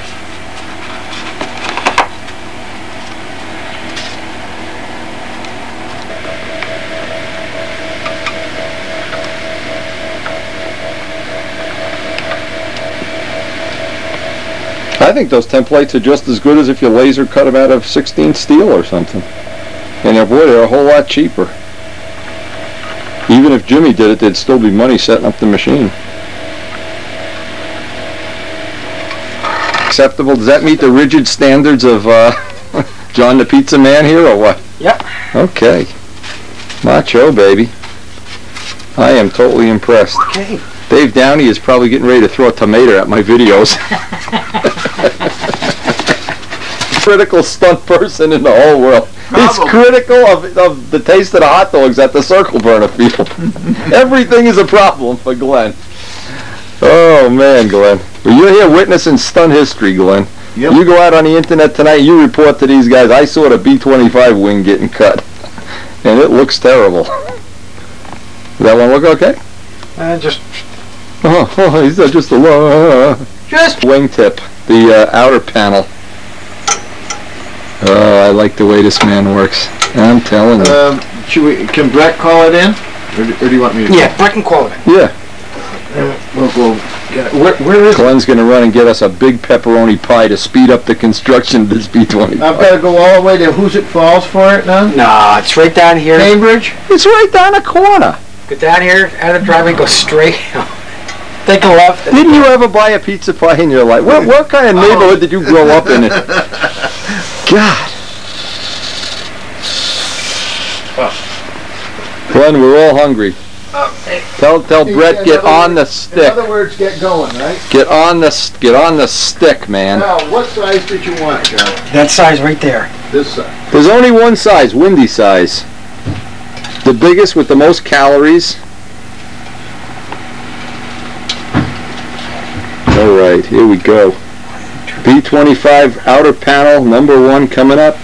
Think those templates are just as good as if you laser cut them out of 16 steel or something. And they're, boy, they're a whole lot cheaper. Even if Jimmy did it, there'd still be money setting up the machine. Acceptable? Does that meet the rigid standards of uh, <laughs> John the Pizza Man here, or what? Yep. Okay. Macho, baby. I am totally impressed. Okay. Dave Downey is probably getting ready to throw a tomato at my videos. <laughs> critical stunt person in the whole world. He's critical of, of the taste of the hot dogs at the Circle Burner field. <laughs> Everything is a problem for Glenn. Oh man, Glenn. Well, you're here witnessing stunt history, Glenn. Yep. You go out on the internet tonight, you report to these guys, I saw the B-25 wing getting cut. And it looks terrible. Does that one look okay? Uh, just, Oh, oh he's uh, just a lo- just. wingtip, the uh, outer panel. Oh, I like the way this man works. I'm telling you. Um, should we, can Brett call it in? Or do, or do you want me to? Yeah, Brecken Quality. Yeah. We'll go get it. Where, where is it? Glenn's gonna run and get us a big pepperoni pie to speed up the construction of this B-20. I've gotta go all the way to Hoosick Falls for it now? Nah, it's right down here. Cambridge? It's right down the corner. Get down here, out of the driveway, go straight. <laughs> Take a left. and- Didn't you ever buy a pizza pie in your life? What, <laughs> what kind of neighborhood did you grow up in? <laughs> God. Glenn, we're all hungry. Tell, tell Brett, get on the stick. In other words, get going, right? Get on the, get on the stick, man. Now, what size did you want, John? That size right there. This size? There's only one size, windy size. The biggest with the most calories. All right, here we go. B25 outer panel, number one coming up.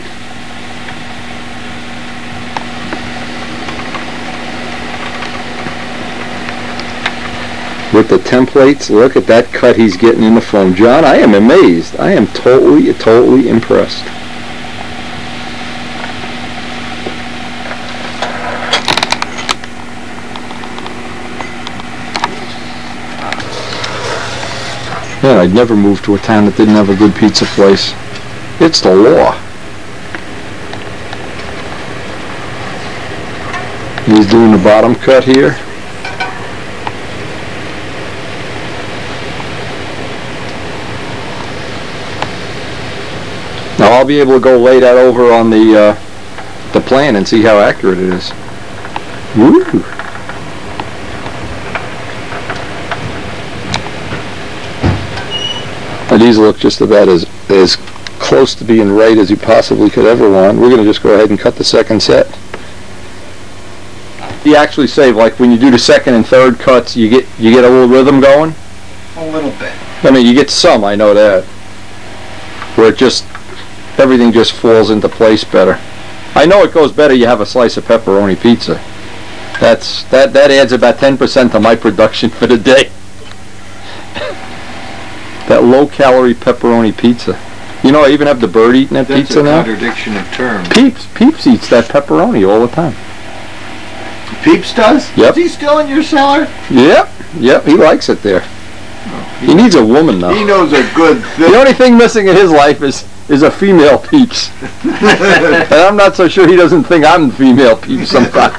With the templates, look at that cut he's getting in the foam. John, I am amazed. I am totally, totally impressed. I'd never move to a town that didn't have a good pizza place. It's the law. He's doing the bottom cut here. Now I'll be able to go lay that over on the uh, the plan and see how accurate it is. Woo! These look just about as, as close to being right as you possibly could ever want. We're going to just go ahead and cut the second set. You actually save, like when you do the second and third cuts, you get you get a little rhythm going. A little bit. I mean, you get some, I know that. Where it just, everything just falls into place better. I know it goes better you have a slice of pepperoni pizza. That's, that, that adds about 10% to my production <laughs> for the day. That low calorie pepperoni pizza. You know, I even have the bird eating that That's pizza a now. contradiction of terms. Peeps, Peeps eats that pepperoni all the time. Peeps does? Yep. Is he still in your cellar? Yep, yep, he likes it there. Oh, he needs a woman though. He knows a good thing. The only thing missing in his life is is a female Peeps. <laughs> And I'm not so sure he doesn't think I'm female Peeps <laughs> sometimes.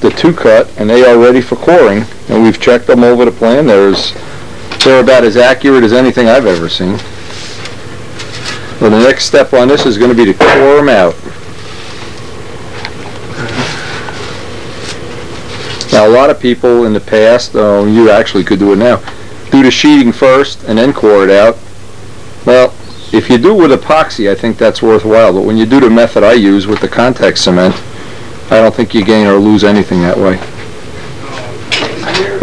The two cut, and they are ready for coring, and we've checked them over the plan. There's, they're about as accurate as anything I've ever seen. Well, the next step on this is going to be to core them out. Now, a lot of people in the past, oh, you actually could do it now, do the sheeting first and then core it out. Well, if you do with epoxy, I think that's worthwhile, but when you do the method I use with the contact cement, I don't think you gain or lose anything that way.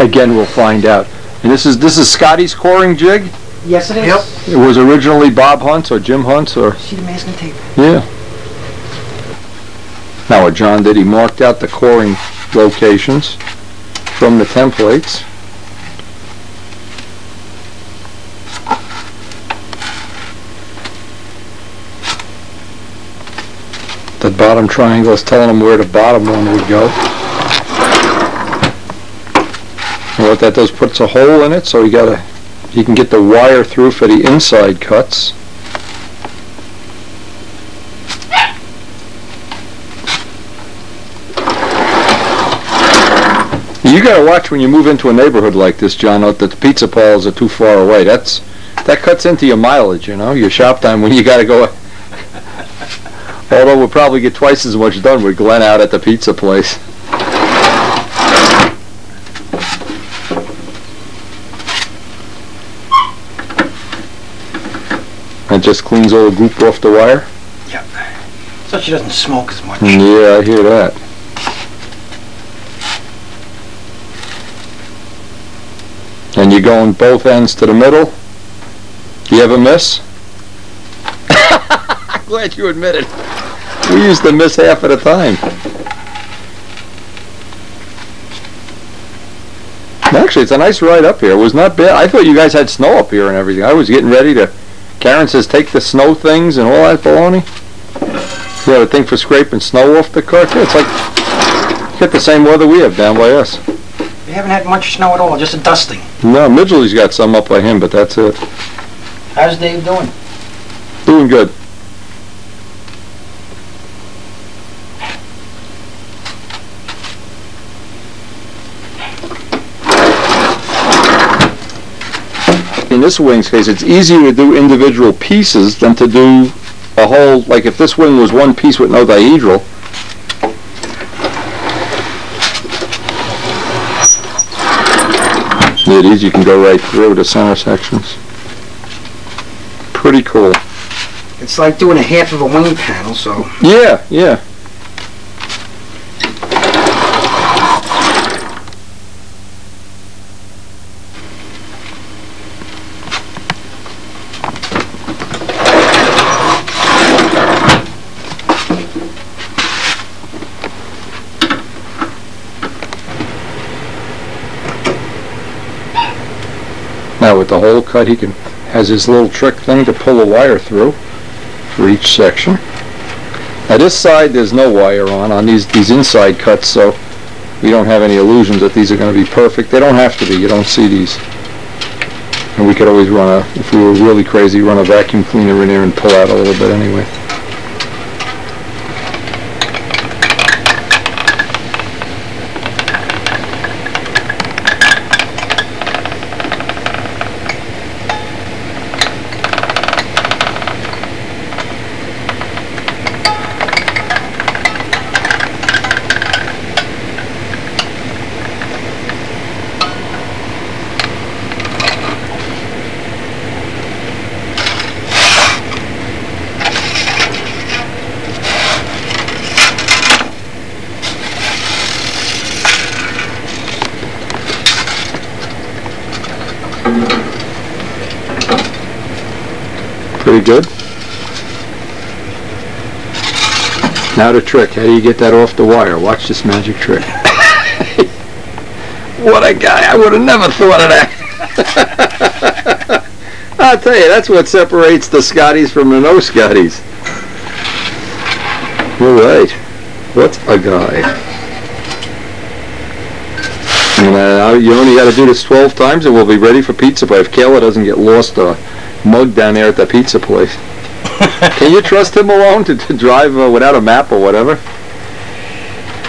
Again, we'll find out. And this is this is Scotty's coring jig. Yes, it is. Yep. It was originally Bob Hunt's or Jim Hunt's or See the masking tape? yeah. Now what John did, he marked out the coring locations from the templates. Bottom triangle is telling them where the bottom one would go. And what that does, puts a hole in it, so you gotta, you can get the wire through for the inside cuts. You gotta watch when you move into a neighborhood like this, John, that the pizza parlors are too far away. That's, that cuts into your mileage, you know, your shop time when you gotta go. Although we'll probably get twice as much done with Glenn out at the pizza place. That just cleans all the goop off the wire? Yep. So she doesn't smoke as much. Yeah, I hear that. And you're going both ends to the middle? Do you ever miss? <laughs> Glad you admitted. it. We used to miss half of the time. Actually, it's a nice ride up here. It was not bad. I thought you guys had snow up here and everything. I was getting ready to. Karen says take the snow things and all that baloney. You have a thing for scraping snow off the car too? It's like, get the same weather we have down by us. We haven't had much snow at all, just a dusting. No, Midgley's got some up by him, but that's it. How's Dave doing? Doing good. This wing's case, it's easier to do individual pieces than to do a whole, like if this wing was one piece with no dihedral, it is, you can go right through the center sections. Pretty cool. It's like doing a half of a wing panel, so Yeah, yeah. Now with the hole cut, he can, has his little trick thing to pull a wire through for each section. Now this side, there's no wire on, on these, these inside cuts, so we don't have any illusions that these are gonna be perfect. They don't have to be, you don't see these. And we could always run a, if we were really crazy, run a vacuum cleaner in there and pull out a little bit anyway. Pretty good. Now the trick, how do you get that off the wire? Watch this magic trick. <laughs> what a guy, I would have never thought of that. <laughs> I'll tell you, that's what separates the Scotties from the no Scotties. All right, what a guy. And uh, you only got to do this 12 times and we'll be ready for pizza pie if Kaler doesn't get lost or mugged down there at the pizza place. <laughs> Can you trust him alone to, to drive uh, without a map or whatever?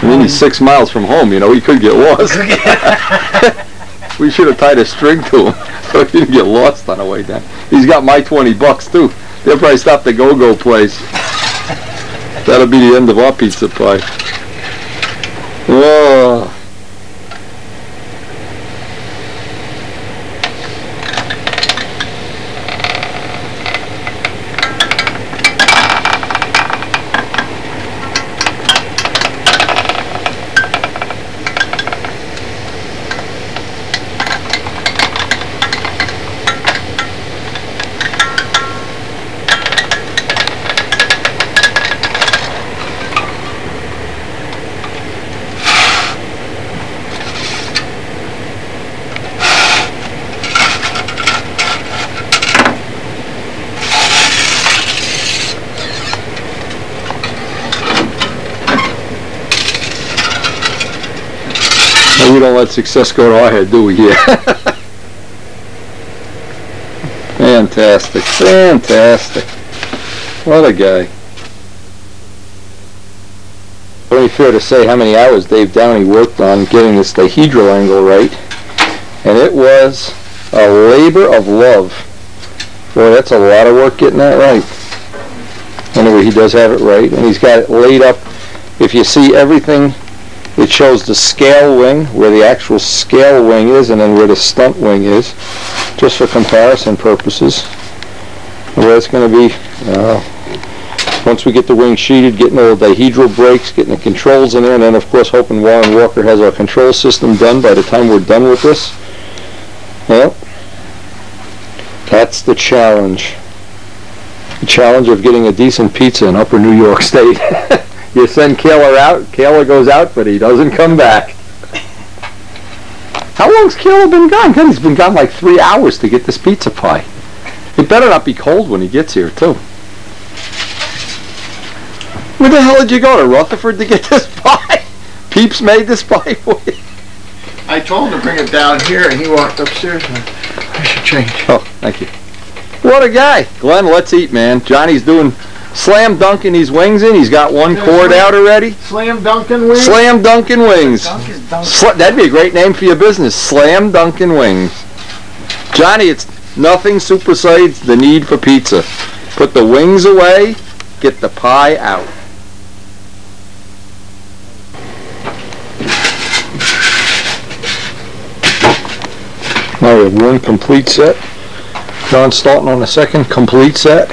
I mean, he's six miles from home, you know, he could get lost. <laughs> <laughs> we should have tied a string to him so he didn't get lost on the way down. He's got my 20 bucks too. They'll probably stop the go-go place. That'll be the end of our pizza pie. Oh. And we don't let success go to our head, do we? Yeah. <laughs> fantastic, fantastic. What a guy. Only fair to say how many hours Dave Downey worked on getting this dihedral angle right. And it was a labor of love. Boy, that's a lot of work getting that right. Anyway, he does have it right, and he's got it laid up. If you see everything it shows the scale wing, where the actual scale wing is, and then where the stunt wing is, just for comparison purposes. Where it's going to be, uh, once we get the wing sheeted, getting all the dihedral breaks, getting the controls in there, and then of course hoping Warren Walker has our control system done by the time we're done with this. Well, that's the challenge. The challenge of getting a decent pizza in upper New York State. <laughs> you send Kaler out, Kaler goes out, but he doesn't come back. How long's Kaler been gone? God, he's been gone like three hours to get this pizza pie. It better not be cold when he gets here, too. Where the hell did you go to Rutherford to get this pie? <laughs> Peeps made this pie for you. I told him to bring it down here and he walked upstairs and I should change. Oh, thank you. What a guy. Glenn, let's eat, man. Johnny's doing slam dunking these wings in. He's got one cored out already. Slam dunking wings? Slam dunking wings. Dunk is dunk. Sla- that'd be a great name for your business. Slam dunking wings. Johnny, it's nothing supersedes the need for pizza. Put the wings away, get the pie out. Now we have one complete set. John Staunton on the second complete set.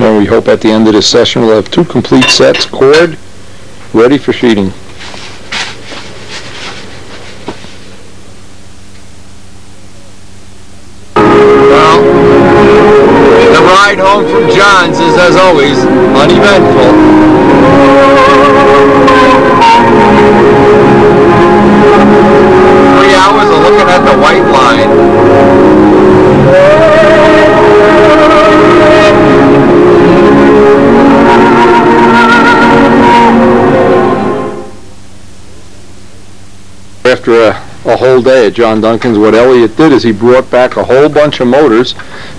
And we hope at the end of this session we'll have two complete sets, cored, ready for sheeting. Well, the ride home from John's is, as always, uneventful. Three hours of looking at the white line. After a, a whole day at John Duncan's, what Elliot did is he brought back a whole bunch of motors,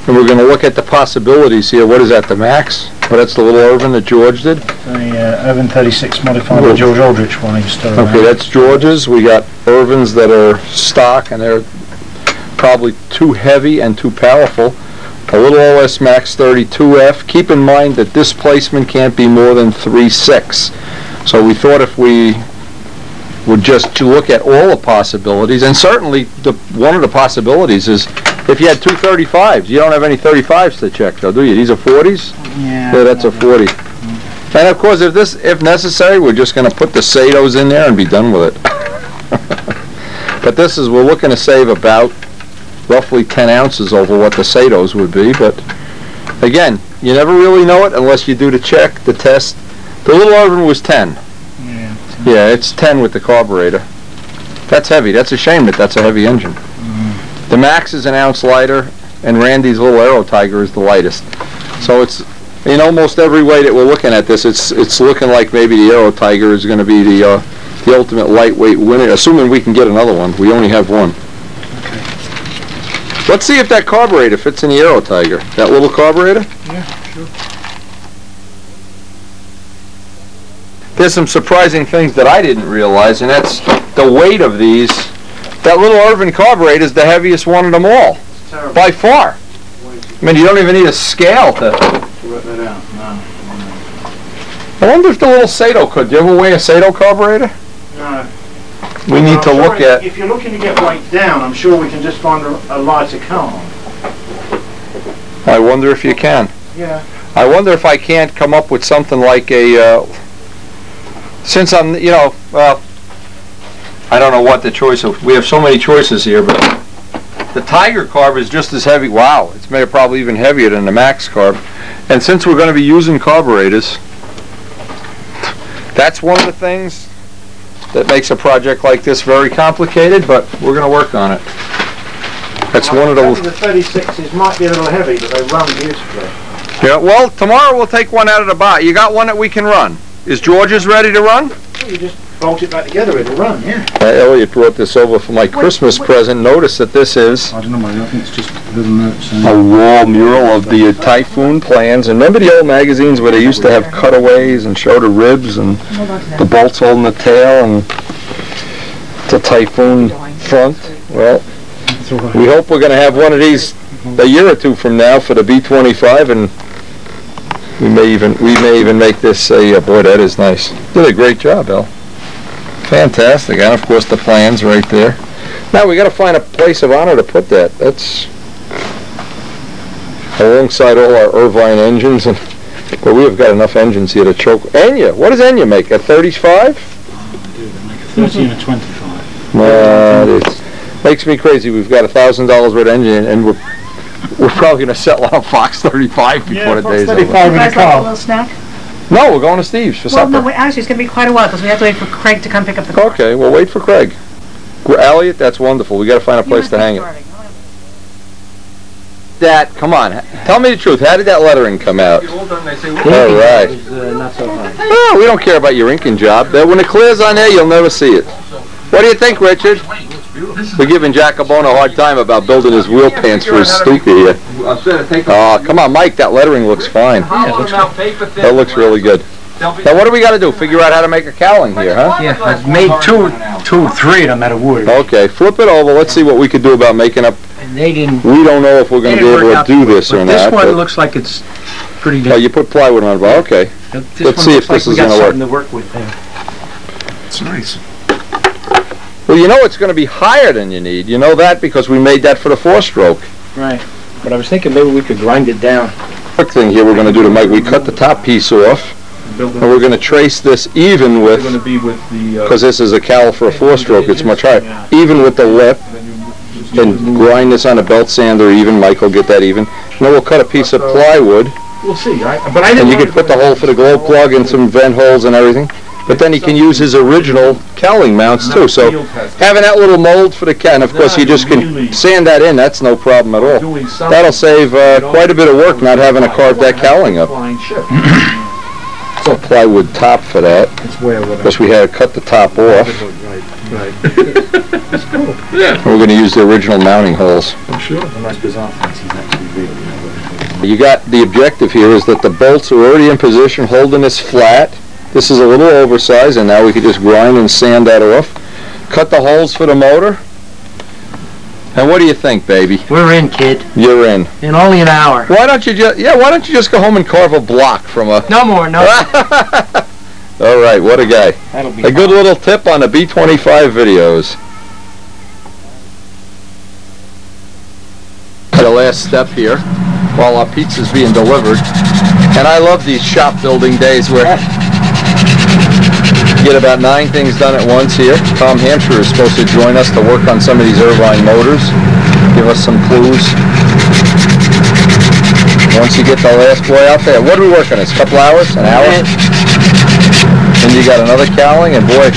and we're gonna look at the possibilities here. What is that, the Max? Oh, that's the little Irvin that George did? The uh, Irvine 36 modified by George Aldrich one Okay, that's George's. We got Irvins that are stock, and they're probably too heavy and too powerful. A little OS Max 32F. Keep in mind that this placement can't be more than 3.6. So we thought if we would just to look at all the possibilities, and certainly the, one of the possibilities is if you had two 35s, you don't have any 35s to check though, do you? These are 40s? Yeah. Yeah, that's a 40. And of course, if this, if necessary, we're just gonna put the Saitos in there and be done with it. <laughs> But this is, we're looking to save about roughly 10 ounces over what the Saitos would be, but again, you never really know it unless you do the check, the test. The little Irvine was 10. Yeah. Yeah, it's 10 with the carburetor. That's heavy. That's a shame that that's a heavy engine. The Max is an ounce lighter, and Randy's little Aero Tiger is the lightest. So it's, in almost every way that we're looking at this, it's, it's looking like maybe the Aero Tiger is gonna be the, uh, the ultimate lightweight winner, assuming we can get another one. We only have one. Let's see if that carburetor fits in the Aero Tiger. That little carburetor? Yeah, sure. There's some surprising things that I didn't realize, and that's the weight of these. That little Irvine carburetor is the heaviest one of them all, Terrible. by far. I mean, you don't even need a scale to. Work that out. No. I wonder if the little Saito could. Do you ever weigh a Saito carburetor? No. We need to look at. If you're looking to get weight down, I'm sure we can just find a, a lighter car. I wonder if you can. Yeah. I wonder if I can't come up with something like a. Uh, since I'm, you know, well, I don't know what the choice of. We have so many choices here, but the Tiger carb is just as heavy. Wow, it's made probably even heavier than the Max carb. And since we're going to be using carburetors, that's one of the things that makes a project like this very complicated. But we're going to work on it. That's one of the. The 36s might be a little heavy, but they run beautifully. Yeah, well, tomorrow we'll take one out of the box. You got one that we can run. Is George's ready to run? You just bolt it back together, it'll run, yeah. Uh, Elliot brought this over for my Christmas present. Notice that this is I don't know, mate. I think it's just little notes. a wall mural of the Typhoon plans. And remember the old magazines where they used to have cutaways and show the ribs and the bolts holding the tail and the Typhoon front? Well, It's all right. we hope we're gonna have one of these a year or two from now for the B-25 and we may even, we may even make this a, uh, boy, that is nice. Did a great job, Al. Fantastic. And of course the plans right there. Now we gotta find a place of honor to put that. That's alongside all our Irvine engines <laughs> and, well, we have got enough engines here to choke. Enya, what does Enya make? A 35? They do. They make a 30 and a 25. Uh, it makes me crazy. We've got a thousand dollars worth of engine, and we're we're probably gonna sell on Fox 35 before the day's over. in You a guys like a car. little snack? No, we're going to Steve's for Well, no, supper. wait, actually, it's gonna be quite a while, because we have to wait for Craig to come pick up the car. Okay, we'll wait for Craig. Gr- Elliot, that's wonderful. We gotta find a You place must to be hang it. starving. that, oh, come on, tell me the truth, how did that lettering come out? All right. not so hard. Oh, we don't care about your inking job. That when it clears on there, you'll never see it. What do you think, Richard? We're giving Jacobone a hard time about building his wheel pants for his stuka here. Oh, come on, Mike, that lettering looks fine. That looks really good. Now, what do we gotta do? Figure out how to make a cowling here, huh? Yeah, I've made two, two, three of them out of wood. Okay, flip it over. Let's see what we could do about making up. And they didn't. We don't know if we're gonna be able to do this well. or But not. This one looks like it's pretty Oh, you put plywood on it, but okay. Let's see if this is gonna work. something to work with there. It's nice. Well, you know it's gonna be higher than you need. You know that because we made that for the four-stroke. Right. But I was thinking maybe we could grind it down. Quick thing here we're gonna do to Mike, we cut the top piece off, and we're gonna trace this even with, Gonna be with the, uh, because this is a cowl for a four-stroke, it's much higher, even with the lip, and grind this on a belt sander even, Mike will get that even. And then we'll cut a piece of plywood, we'll see, I, but I didn't. and you can put the hole for the glow plug and some vent holes and everything. But then he can use his original cowling mounts too, so having that little mold for the cat, and of course you just can sand that in, that's no problem at all. That'll save uh, quite a bit of work not having to carve that cowling up. Flying ship. So plywood top for that, It's way because we had to cut the top off. Right, And <laughs> we're gonna use the original mounting holes. I'm sure. You got, the objective here is that the bolts are already in position, holding this flat. This is a little oversized, and now we can just grind and sand that off. Cut the holes for the motor. And what do you think, baby? We're in, kid. You're in. In only an hour. Why don't you just, yeah, why don't you just go home and carve a block from a... No more, no. <laughs> All right, what a guy. That'll be A good little tip on the B25 videos. The last step here, while our pizza's being delivered. And I love these shop building days where get about nine things done at once here. Tom Hampshire is supposed to join us to work on some of these Irvine motors, give us some clues. Once you get the last boy out there, what are we working on? This A couple hours, an hour? Then you got another cowling, and boy,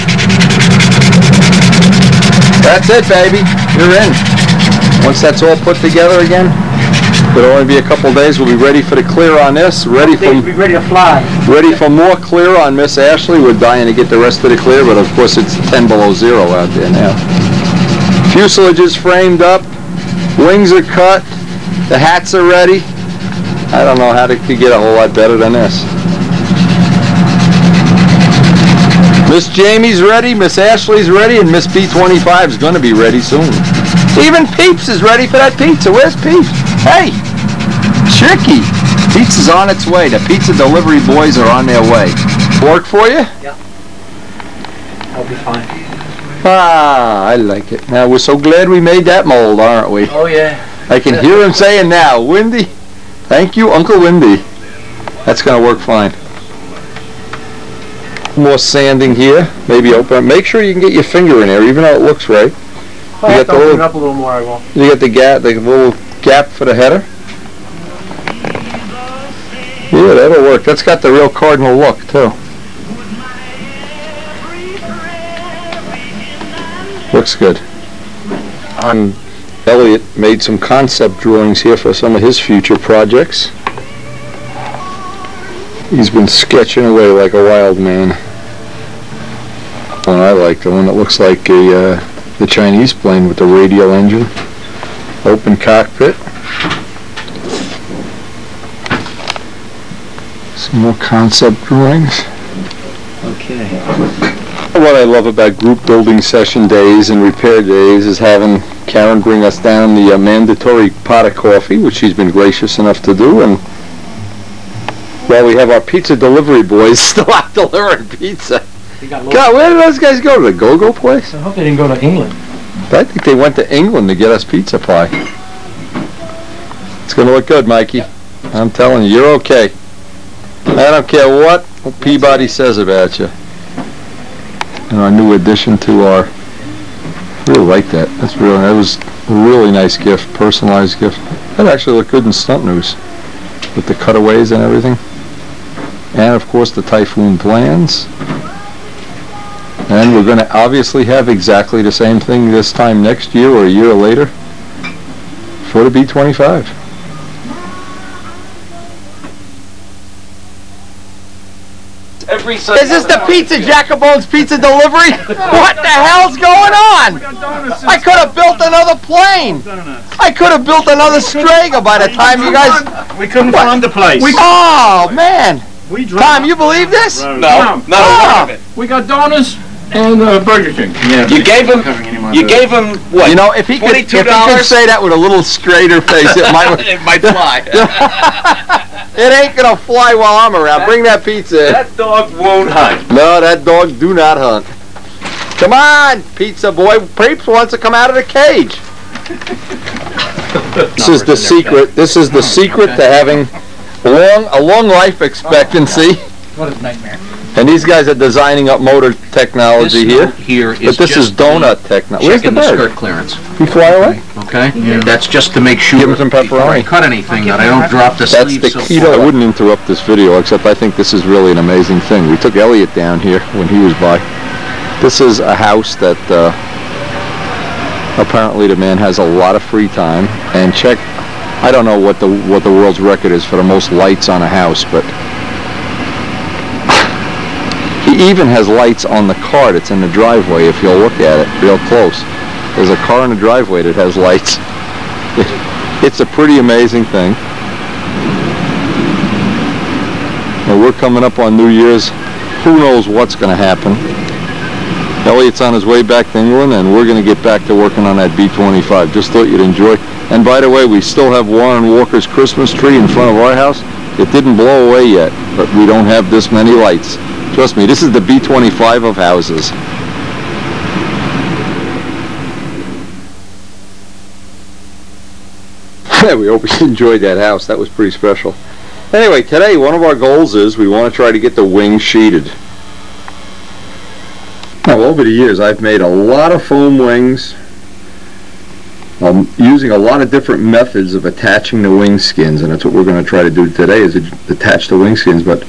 that's it, baby. You're in. Once that's all put together again, it'll only be a couple days. We'll be ready for the clear on this. Ready for Be ready to fly. ready for more clear on Miss Ashley. We're dying to get the rest of the clear, but of course it's 10 below zero out there now. Fuselage is framed up. Wings are cut. The hats are ready. I don't know how to could get a whole lot better than this. Miss Jamie's ready, Miss Ashley's ready, and Miss B25 is going to be ready soon. Even Peeps is ready for that pizza. Where's Peeps? Hey, Chicky. Pizza's on its way. The pizza delivery boys are on their way. Work for you? Yeah. I'll be fine. Ah, I like it. Now, we're so glad we made that mold, aren't we? Oh, yeah. I can hear him saying now, Windy, thank you, Uncle Windy. That's going to work fine. More sanding here, maybe open. Make sure you can get your finger in there, even though it looks right. I You have got to the open little- up a little more, I will. You got the gap, the little gap for the header. Yeah, that'll work. That's got the real cardinal look too. Looks good. Um, Elliot made some concept drawings here for some of his future projects. He's been sketching away like a wild man. One I like, the one that looks like a uh, the Chinese plane with the radial engine, open cockpit. More concept drawings. Okay. What I love about group building session days and repair days is having Karen bring us down the uh, mandatory pot of coffee, which she's been gracious enough to do, and while we have our pizza delivery boys <laughs> still out delivering pizza. You got low- God, where did those guys go? To the Go-Go place? I hope they didn't go to England. I think they went to England to get us pizza pie. It's gonna look good, Mikey. I'm telling you, you're okay. I don't care what Peabody says about you. And our new addition to our, really like that. That's really, that was a really nice gift, personalized gift. That actually looked good in stunt news with the cutaways and everything. And of course the Typhoon plans. And we're going to obviously have exactly the same thing this time next year or a year later for the B-25. Every Sunday. Is this the pizza, Jacobone's Pizza Delivery? <laughs> What the hell's going on? I could have built another plane. I could have built another Strager by the time you guys. We couldn't find the place. Oh man, We Tom, you believe this? No, not a oh. word of it. We got donuts and uh, Burger King. Yeah. You gave him, you gave him, what? You know, if he could, if he could $22? say that with a little straighter face, it might. <laughs> It might fly. <laughs> it ain't gonna fly while I'm around. Bring that pizza. That dog won't hunt. No, that dog do not hunt. Come on, pizza boy. Peeps wants to come out of the cage. <laughs> this is the secret. This is the secret to having long a long life expectancy. What a nightmare. And these guys are designing up motor technology This here. note here is But this is just donut technology. Where's the checking the bird? skirt clearance, He fly away? okay? That's just to make sure. Give him some Before I pepperoni. cut anything, that I don't drop the That's sleeve the so key. I far. wouldn't interrupt this video, except I think this is really an amazing thing. We took Elliot down here when he was by. This is a house that uh, apparently the man has a lot of free time. And check, I don't know what the what the world's record is for the most lights on a house, but he even has lights on the car that's in the driveway. If you'll look at it real close, there's a car in the driveway that has lights. <laughs> It's a pretty amazing thing. And we're coming up on New Year's. Who knows what's going to happen? Elliot's on his way back to England, and we're going to get back to working on that B-25. Just thought you'd enjoy. And by the way, we still have Warren Walker's Christmas tree in front of our house. It didn't blow away yet, but we don't have this many lights. Trust me, this is the B-25 of houses. <laughs> We hope you enjoyed that house. That was pretty special. Anyway, today one of our goals is we want to try to get the wings sheeted. Now, over the years, I've made a lot of foam wings. I'm using a lot of different methods of attaching the wing skins, and that's what we're going to try to do today is attach the wing skins, but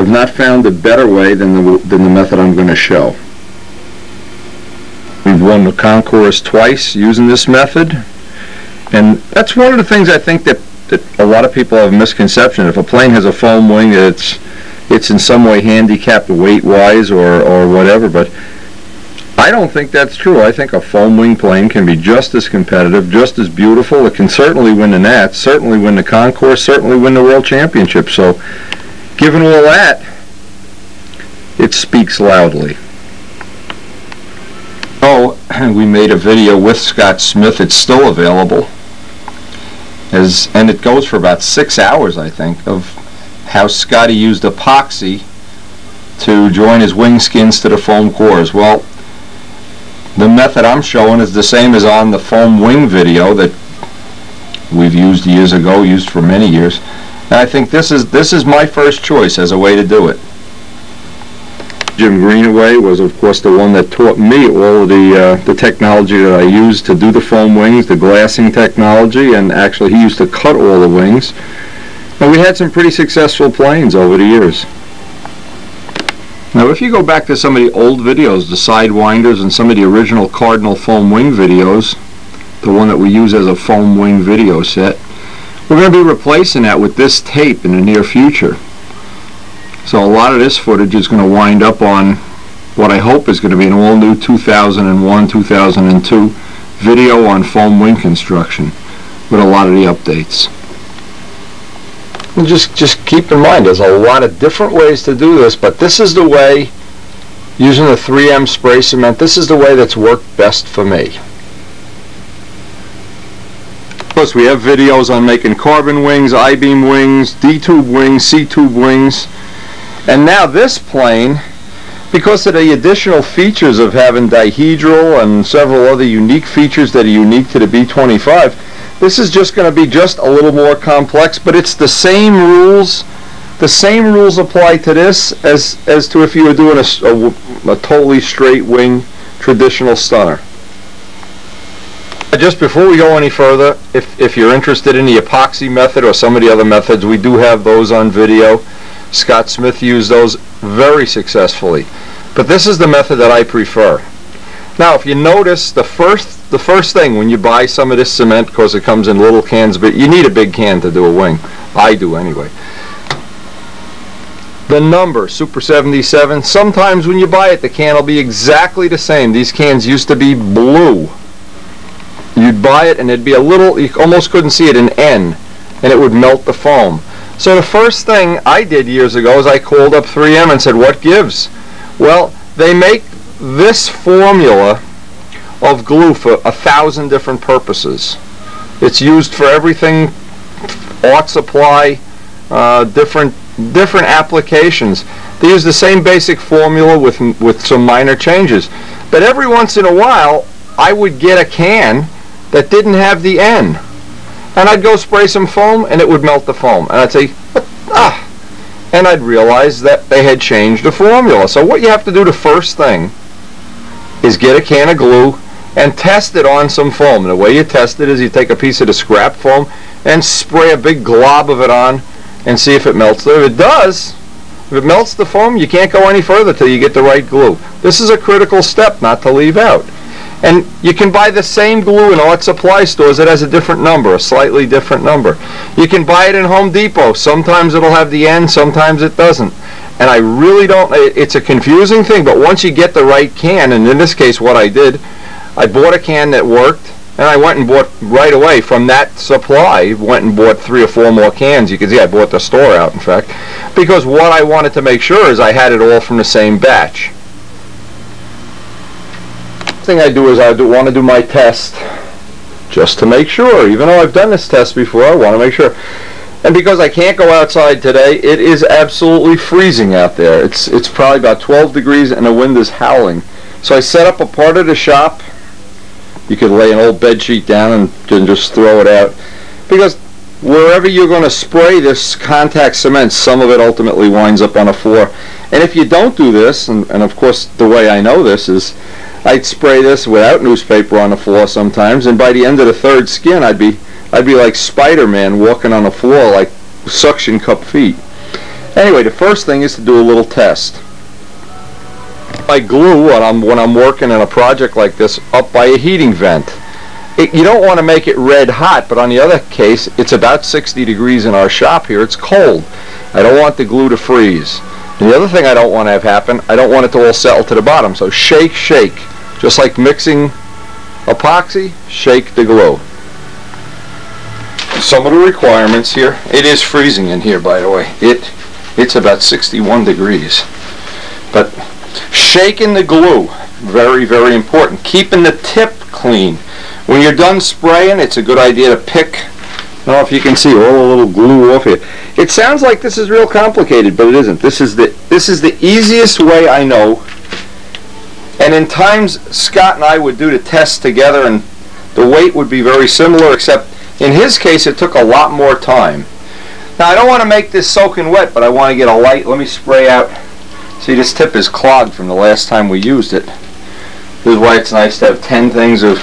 I've not found a better way than the, than the method I'm going to show. We've won the concourse twice using this method. And that's one of the things I think that, that a lot of people have a misconception. If a plane has a foam wing, it's it's in some way handicapped weight-wise or, or whatever, but I don't think that's true. I think a foam wing plane can be just as competitive, just as beautiful. It can certainly win the Nats, certainly win the concourse, certainly win the World Championship. So, given all that, it speaks loudly. Oh, <clears throat> we made a video with Scott Smith. It's still available. As, and it goes for about six hours, I think, of how Scotty used epoxy to join his wing skins to the foam cores. Well, the method I'm showing is the same as on the foam wing video that we've used years ago, used for many years. And I think this is this is my first choice as a way to do it. Jim Greenaway was, of course, the one that taught me all of the uh, the technology that I used to do the foam wings, the glassing technology, and actually he used to cut all the wings. And we had some pretty successful planes over the years. Now, if you go back to some of the old videos, the Sidewinders and some of the original Cardinal foam wing videos, the one that we use as a foam wing video set, we're going to be replacing that with this tape in the near future. So a lot of this footage is going to wind up on what I hope is going to be an all-new 2001-2002 video on foam wing construction with a lot of the updates. And just just keep in mind, there's a lot of different ways to do this, but this is the way, using the 3M spray cement, this is the way that's worked best for me. We have videos on making carbon wings, I-beam wings, D-tube wings, C-tube wings. And now this plane, because of the additional features of having dihedral and several other unique features that are unique to the B-25, this is just going to be just a little more complex, but it's the same rules. The same rules apply to this as, as to if you were doing a a totally straight wing traditional stunner. Uh, just before we go any further, if, if you're interested in the epoxy method or some of the other methods, we do have those on video. Scott Smith used those very successfully. But this is the method that I prefer. Now, if you notice, the first the first thing when you buy some of this cement, because it comes in little cans, but you need a big can to do a wing. I do anyway. the number, Super 77. Sometimes when you buy it, the can will be exactly the same. These cans used to be blue. You'd buy it and it'd be a little, you almost couldn't see it, an N, and it would melt the foam. So the first thing I did years ago is I called up 3M and said, what gives? Well, they make this formula of glue for a thousand different purposes. It's used for everything, art supply, uh, different different applications. They use the same basic formula with with some minor changes. But every once in a while, I would get a can that didn't have the N, and I'd go spray some foam, and it would melt the foam, and I'd say, ah, and I'd realize that they had changed the formula. So what you have to do the first thing is get a can of glue and test it on some foam. The way you test it is you take a piece of the scrap foam and spray a big glob of it on and see if it melts. If it does, if it melts the foam, you can't go any further till you get the right glue. This is a critical step not to leave out. And you can buy the same glue in art supply stores It has a different number, a slightly different number. You can buy it in Home Depot. Sometimes it'll have the N, sometimes it doesn't. And I really don't, it's a confusing thing, but once you get the right can, and in this case what I did, I bought a can that worked, and I went and bought right away from that supply, went and bought three or four more cans. You can see I bought the store out, in fact, because what I wanted to make sure is I had it all from the same batch. Thing I do is I do want to do my test just to make sure. Even though I've done this test before, I want to make sure. And because I can't go outside today, it is absolutely freezing out there. It's it's probably about 12 degrees and the wind is howling. So I set up a part of the shop you could lay an old bed sheet down and then just throw it out. Because wherever you're going to spray this contact cement, some of it ultimately winds up on a floor. And if you don't do this, and, and of course the way I know this is I'd spray this without newspaper on the floor sometimes, and by the end of the third skin, I'd be I'd be like Spider-Man walking on the floor like suction cup feet. Anyway, the first thing is to do a little test. I glue when I'm when I'm working on a project like this up by a heating vent. It, you don't want to make it red hot, but on the other case, it's about 60 degrees in our shop here. It's cold. I don't want the glue to freeze. The other thing I don't want to have happen, I don't want it to all settle to the bottom. So shake, shake. Just like mixing epoxy, shake the glue. Some of the requirements here, it is freezing in here by the way. It It's about 61 degrees. But Shaking the glue, very, very important. Keeping the tip clean. When you're done spraying, it's a good idea to pick, know if you can see all the little glue off here. It sounds like this is real complicated, but it isn't. This is the, this is the easiest way I know. And in times, Scott and I would do the test together, and the weight would be very similar, except in his case, it took a lot more time. Now, I don't want to make this soaking wet, but I want to get a light. Let me spray out See, this tip is clogged from the last time we used it. This is why it's nice to have 10 things of,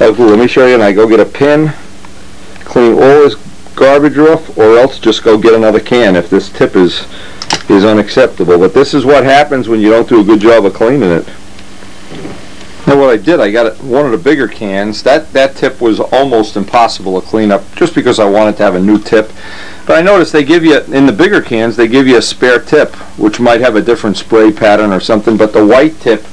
of glue. Let me show you, and I go get a pin, clean all this garbage off, or else just go get another can if this tip is is unacceptable. But this is what happens when you don't do a good job of cleaning it. Now what I did, I got one of the bigger cans. That, that tip was almost impossible to clean up just because I wanted to have a new tip. But I noticed they give you, in the bigger cans, they give you a spare tip, which might have a different spray pattern or something, but the white tip,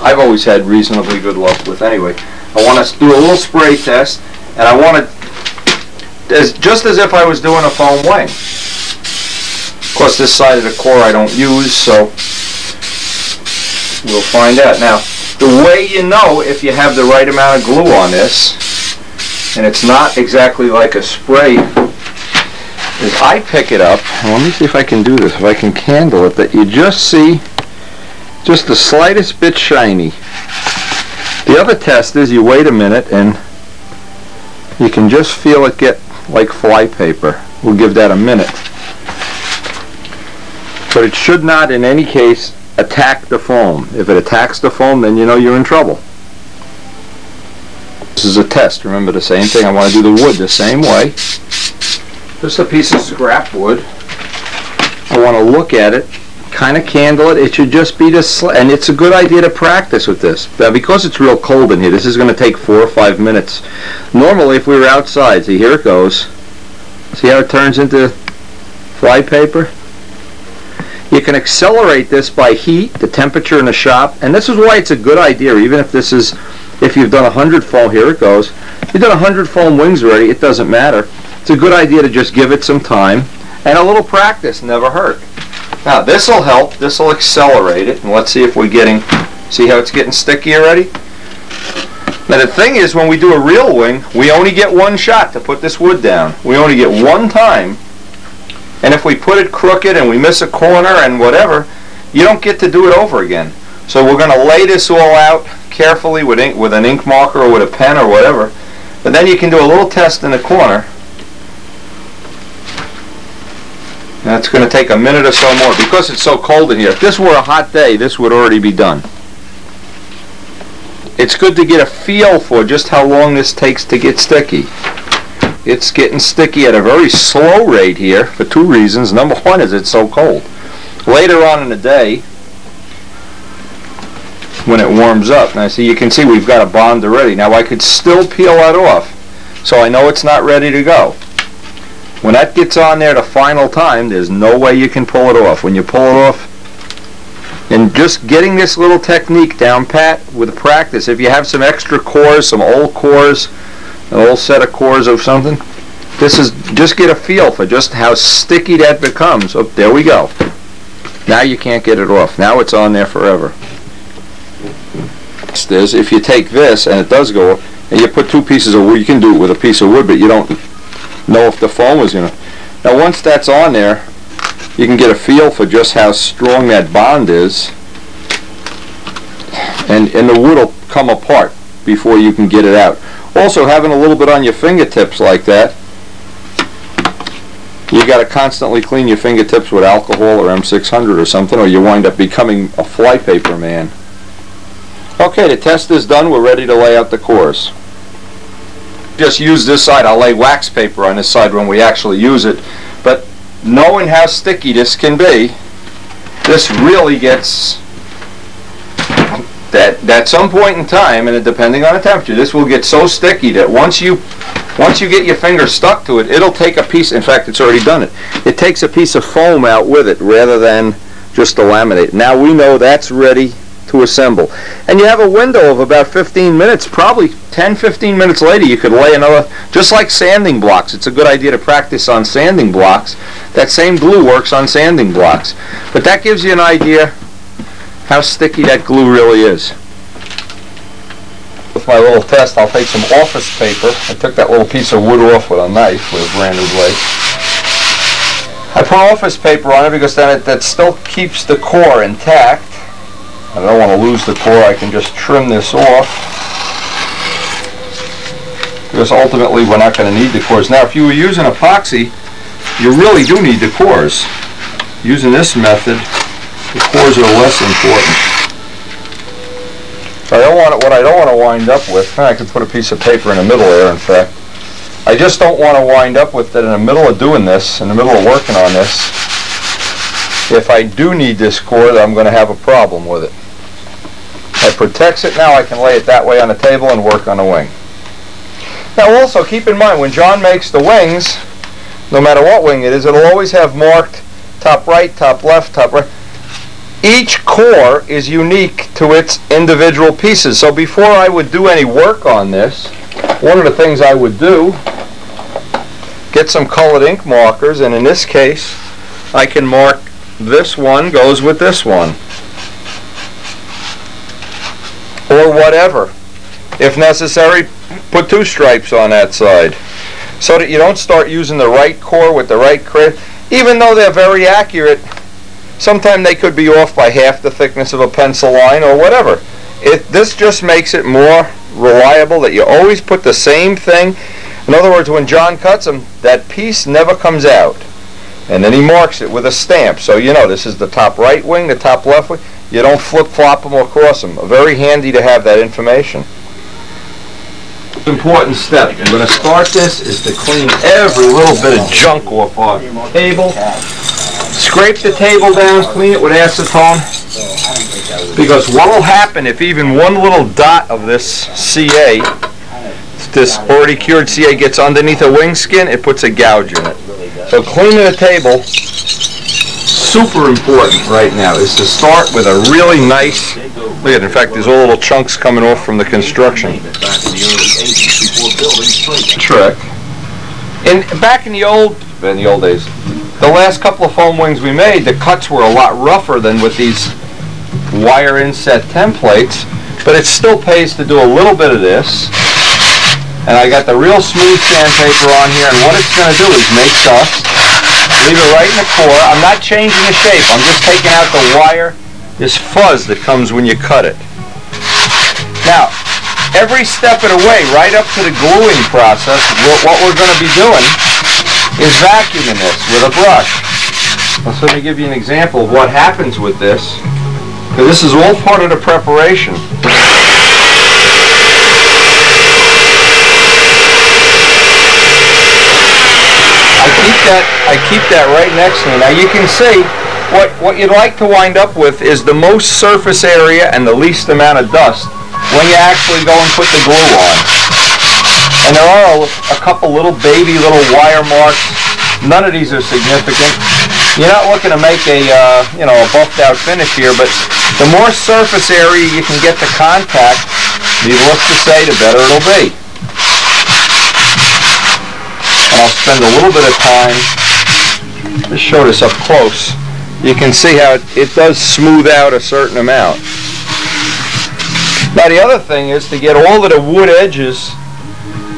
I've always had reasonably good luck with anyway. I want to do a little spray test, and I want to, as, just as if I was doing a foam wing. Of course, this side of the core I don't use, so we'll find out. Now, the way you know if you have the right amount of glue on this, and it's not exactly like a spray is I pick it up, and let me see if I can do this, if I can candle it, that you just see just the slightest bit shiny. The other test is you wait a minute and you can just feel it get like flypaper. We'll give that a minute. But it should not in any case attack the foam. If it attacks the foam then you know you're in trouble. This is a test. Remember the same thing. I want to do the wood the same way. Just a piece of scrap wood. I want to look at it, kind of candle it. It should just be this, and it's a good idea to practice with this. Now, because it's real cold in here, this is going to take four or five minutes. Normally, if we were outside, see, here it goes. See how it turns into fly paper? You can accelerate this by heat, the temperature in the shop, and this is why it's a good idea, even if this is, if you've done a hundred foam, here it goes. You've done a hundred foam wings already, it doesn't matter. It's a good idea to just give it some time, and a little practice never hurt. Now this will help, this will accelerate it, and let's see if we're getting, see how it's getting sticky already? Now the thing is, when we do a real wing, we only get one shot to put this wood down. We only get one time, and if we put it crooked and we miss a corner and whatever, you don't get to do it over again. So we're going to lay this all out carefully with ink, with an ink marker or with a pen or whatever. But then you can do a little test in the corner. That's going to take a minute or so more because it's so cold in here. If this were a hot day, this would already be done. It's good to get a feel for just how long this takes to get sticky. It's getting sticky at a very slow rate here for two reasons. Number one is it's so cold. Later on in the day, when it warms up, now see you can see we've got a bond already. Now I could still peel that off, so I know it's not ready to go. When that gets on there the final time, there's no way you can pull it off. When you pull it off, and just getting this little technique down pat with practice, if you have some extra cores, some old cores, an old set of cores of something, this is, just get a feel for just how sticky that becomes. Oh, there we go. Now you can't get it off. Now it's on there forever. Is if you take this and it does go, and you put two pieces of wood, you can do it with a piece of wood, but you don't know if the foam is going to. Now once that's on there, you can get a feel for just how strong that bond is, and, and the wood will come apart before you can get it out. Also, having a little bit on your fingertips like that, you got to constantly clean your fingertips with alcohol or M600 or something, or you wind up becoming a flypaper man. Okay, the test is done. We're ready to lay out the cores. Just use this side. I'll lay wax paper on this side when we actually use it. But knowing how sticky this can be, this really gets that at some point in time, and depending on the temperature, this will get so sticky that once you once you get your finger stuck to it, it'll take a piece. In fact, it's already done it. It takes a piece of foam out with it rather than just the laminate. Now we know that's ready to assemble. And you have a window of about 15 minutes, probably 10, 15 minutes later you could lay another, just like sanding blocks. It's a good idea to practice on sanding blocks. That same glue works on sanding blocks. But that gives you an idea how sticky that glue really is. With my little test, I'll take some office paper. I took that little piece of wood off with a knife with a brand new blade. I put office paper on it because then it that still keeps the core intact. I don't want to lose the core. I can just trim this off. Because ultimately we're not going to need the cores. Now if you were using epoxy, you really do need the cores. Using this method, the cores are less important. I don't want it, what I don't want to wind up with, I could put a piece of paper in the middle there in fact. I just don't want to wind up with that in the middle of doing this, in the middle of working on this, if I do need this core, I'm going to have a problem with it. It protects it now, I can lay it that way on the table and work on the wing. Now also keep in mind, when John makes the wings, no matter what wing it is, it'll always have marked top right, top left, top right. Each core is unique to its individual pieces. So before I would do any work on this, one of the things I would do, get some colored ink markers, and in this case, I can mark this one goes with this one. Or whatever. If necessary, put two stripes on that side. So that you don't start using the right core with the right crit. Even though they're very accurate, sometimes they could be off by half the thickness of a pencil line or whatever. It, this just makes it more reliable that you always put the same thing. In other words, when John cuts them, that piece never comes out. And then he marks it with a stamp. So you know this is the top right wing, the top left wing. You don't flip-flop them or cross them. Very handy to have that information. Important step. I'm going to start this is to clean every little bit of junk off our table. Scrape the table down, clean it with acetone. Because what will happen if even one little dot of this CA, this already cured CA gets underneath a wing skin, it puts a gouge in it. So cleaning the table super important right now is to start with a really nice, look at, in fact, there's all little chunks coming off from the construction. Trick. And back in the old, in the old days, the last couple of foam wings we made, the cuts were a lot rougher than with these wire inset templates, but it still pays to do a little bit of this. And I got the real smooth sandpaper on here, and what it's going to do is make dust, leave it right in the core. I'm not changing the shape, I'm just taking out the wire, this fuzz that comes when you cut it. Now, every step of the way, right up to the gluing process, what we're going to be doing is vacuuming this with a brush. So let me give you an example of what happens with this. This is all part of the preparation. I keep that I keep that right next to me. Now you can see what what you'd like to wind up with is the most surface area and the least amount of dust when you actually go and put the glue on. And there are a, a couple little baby little wire marks. None of these are significant. You're not looking to make a uh, you know a buffed out finish here, but the more surface area you can get to contact, needless to say, the better it'll be. I'll spend a little bit of time to show this up close. You can see how it, it does smooth out a certain amount. Now the other thing is to get all of the wood edges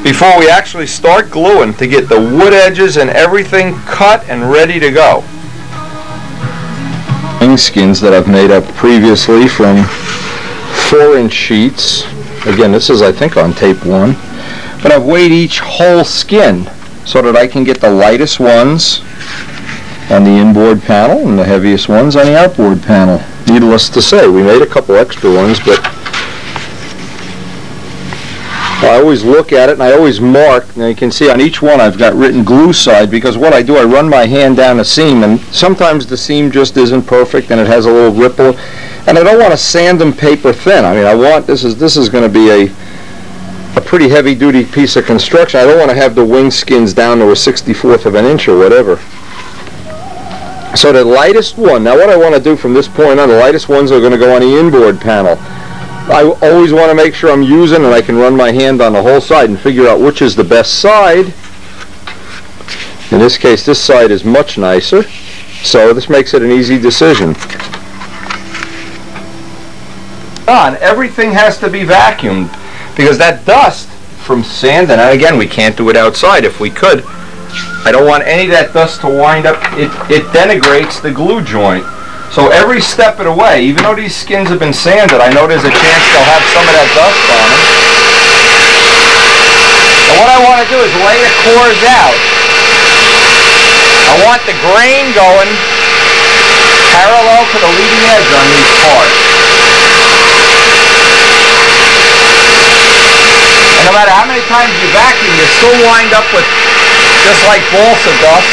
before we actually start gluing to get the wood edges and everything cut and ready to go. Skins that I've made up previously from four inch sheets. Again, this is I think on tape one. But I've weighed each whole skin so that I can get the lightest ones on the inboard panel and the heaviest ones on the outboard panel. Needless to say, we made a couple extra ones, but I always look at it and I always mark. Now you can see on each one I've got written glue side because what I do, I run my hand down a seam and sometimes the seam just isn't perfect and it has a little ripple. And I don't want to sand them paper thin. I mean, I want, this is, this is going to be a a pretty heavy duty piece of construction. I don't want to have the wing skins down to a 64th of an inch or whatever. So the lightest one, now what I want to do from this point on, the lightest ones are going to go on the inboard panel. I always want to make sure I'm using and I can run my hand on the whole side and figure out which is the best side. In this case, this side is much nicer, so this makes it an easy decision. On, everything has to be vacuumed because that dust from sand, and again, we can't do it outside if we could. I don't want any of that dust to wind up, it, it denigrates the glue joint. So every step of the way, even though these skins have been sanded, I know there's a chance they'll have some of that dust on them. And what I want to do is lay the cores out. I want the grain going parallel to the leading edge on these parts. No matter how many times you vacuum, you still wind up with just like balsa dust.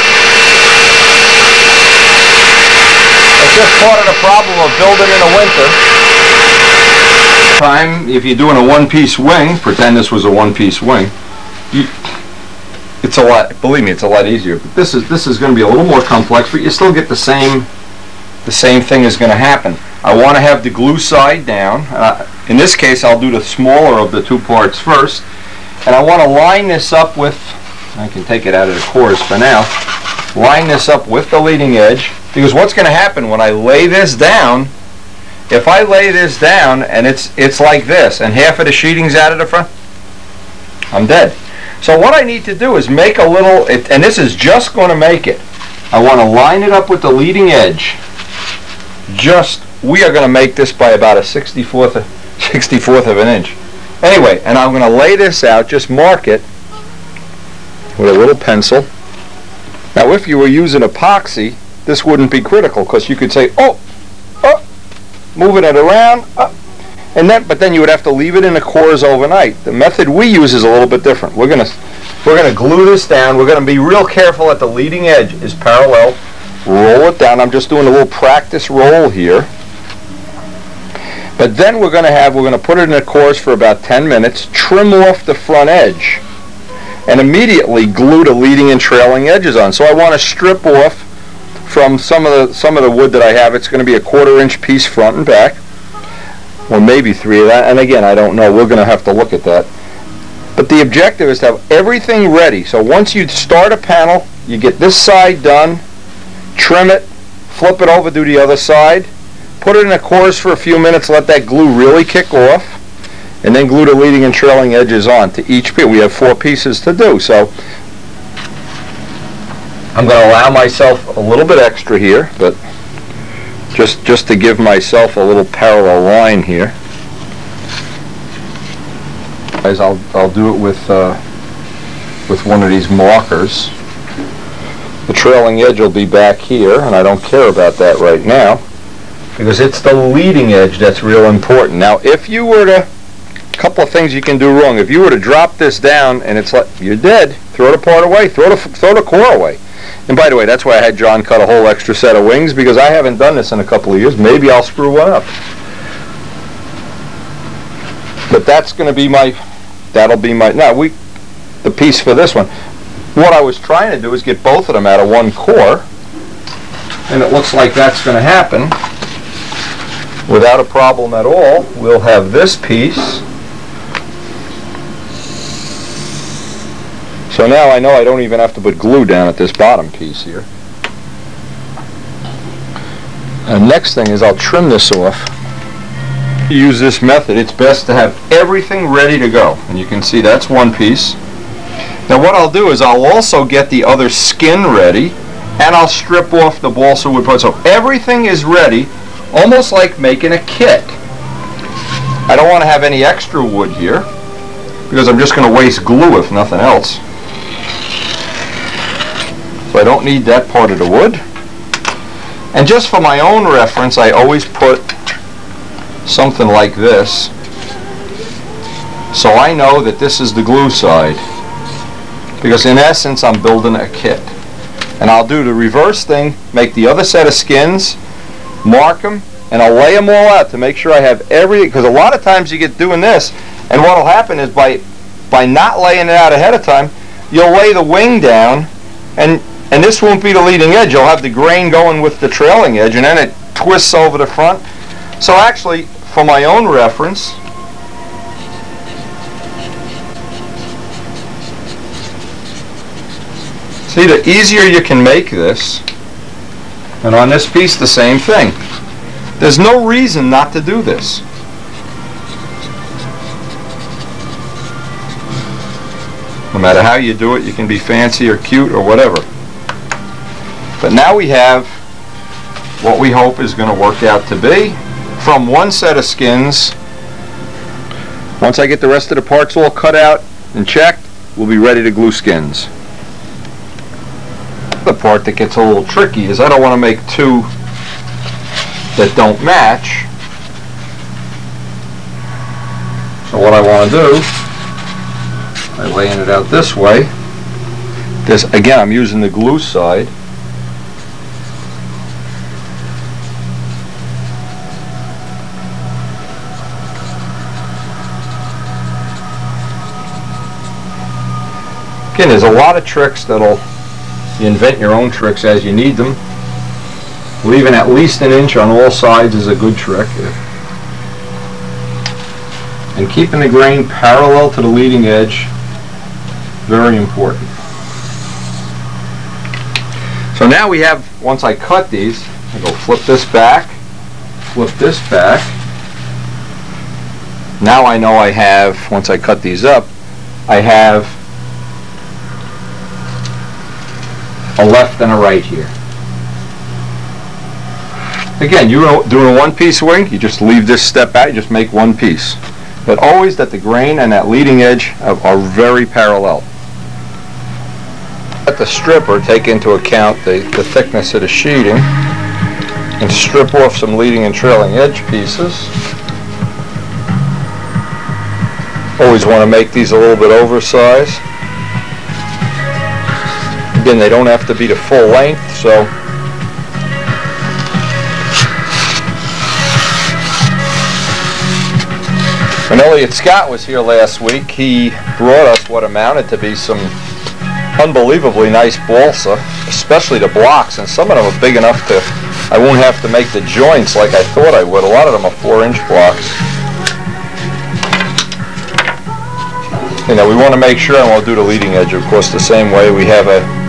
It's just part of the problem of building in the winter. Time, if you're doing a one-piece wing, pretend this was a one-piece wing, you, it's a lot, believe me, it's a lot easier. But this is, this is going to be a little more complex, but you still get the same, the same thing is going to happen. I want to have the glue side down. Uh, in this case, I'll do the smaller of the two parts first. And I want to line this up with, I can take it out of the cores for now, line this up with the leading edge. Because what's going to happen when I lay this down, if I lay this down and it's, it's like this, and half of the sheeting's out of the front, I'm dead. So what I need to do is make a little, and this is just going to make it. I want to line it up with the leading edge. Just, we are going to make this by about a 64th 64th of an inch. Anyway, and I'm going to lay this out, just mark it with a little pencil. Now if you were using epoxy, this wouldn't be critical because you could say, oh, oh, moving it around, oh, and then, but then you would have to leave it in the cores overnight. The method we use is a little bit different. We're going to, we're going to glue this down. We're going to be real careful that the leading edge is parallel. Roll it down. I'm just doing a little practice roll here. But then we're going to have, we're going to put it in a course for about 10 minutes, trim off the front edge, and immediately glue the leading and trailing edges on. So I want to strip off from some of the some of the wood that I have, it's going to be a quarter inch piece front and back, or maybe three of that. And again, I don't know. We're going to have to look at that. But the objective is to have everything ready. So once you start a panel, you get this side done, trim it, flip it over, do the other side, put it in a course for a few minutes, let that glue really kick off, and then glue the leading and trailing edges on to each piece. We have four pieces to do, so I'm going to allow myself a little bit extra here, but just just to give myself a little parallel line here. Guys, I'll I'll do it with uh, with one of these markers. The trailing edge will be back here, and I don't care about that right now because it's the leading edge that's real important. Now, if you were to, a couple of things you can do wrong. If you were to drop this down and it's like you're dead, throw the part away, throw the throw the core away. And by the way, that's why I had John cut a whole extra set of wings because I haven't done this in a couple of years. Maybe I'll screw one up. But that's going to be my, that'll be my, now we, the piece for this one. What I was trying to do is get both of them out of one core. And it looks like that's going to happen without a problem at all. We'll have this piece. So now I know I don't even have to put glue down at this bottom piece here. And next thing is I'll trim this off. Use this method, it's best to have everything ready to go. And you can see that's one piece. Now what I'll do is I'll also get the other skin ready and I'll strip off the balsa wood part. So everything is ready, almost like making a kit. I don't want to have any extra wood here because I'm just going to waste glue if nothing else. So I don't need that part of the wood. And just for my own reference, I always put something like this. So I know that this is the glue side. Because in essence, I'm building a kit. And I'll do the reverse thing, make the other set of skins, mark them, and I'll lay them all out to make sure I have every, because a lot of times you get doing this, and what will happen is by, by not laying it out ahead of time, you'll lay the wing down, and and this won't be the leading edge. You'll have the grain going with the trailing edge, and then it twists over the front. So actually, for my own reference, see, the easier you can make this, and on this piece, the same thing. There's no reason not to do this. No matter how you do it, you can be fancy or cute or whatever. But now we have what we hope is going to work out to be from one set of skins. Once I get the rest of the parts all cut out and checked, we'll be ready to glue skins. The part that gets a little tricky is I don't want to make two that don't match. So what I want to do, by laying it out this way, this again I'm using the glue side, Again, there's a lot of tricks that'll, you invent your own tricks as you need them. Leaving at least an inch on all sides is a good trick. And keeping the grain parallel to the leading edge, very important. So now we have, once I cut these, I go flip this back, flip this back. Now I know I have, once I cut these up, I have a left and a right here. Again, you're doing a one-piece wing, you just leave this step out, you just make one piece. But always that the grain and that leading edge are, very parallel. Let the stripper take into account the, the thickness of the sheeting and strip off some leading and trailing edge pieces. Always want to make these a little bit oversized. Again, they don't have to be the full length, so when Elliot Scott was here last week, he brought us what amounted to be some unbelievably nice balsa, especially the blocks, and some of them are big enough to, I won't have to make the joints like I thought I would. A lot of them are four inch blocks. You know, we want to make sure, and we'll do the leading edge, of course, the same way. We have a,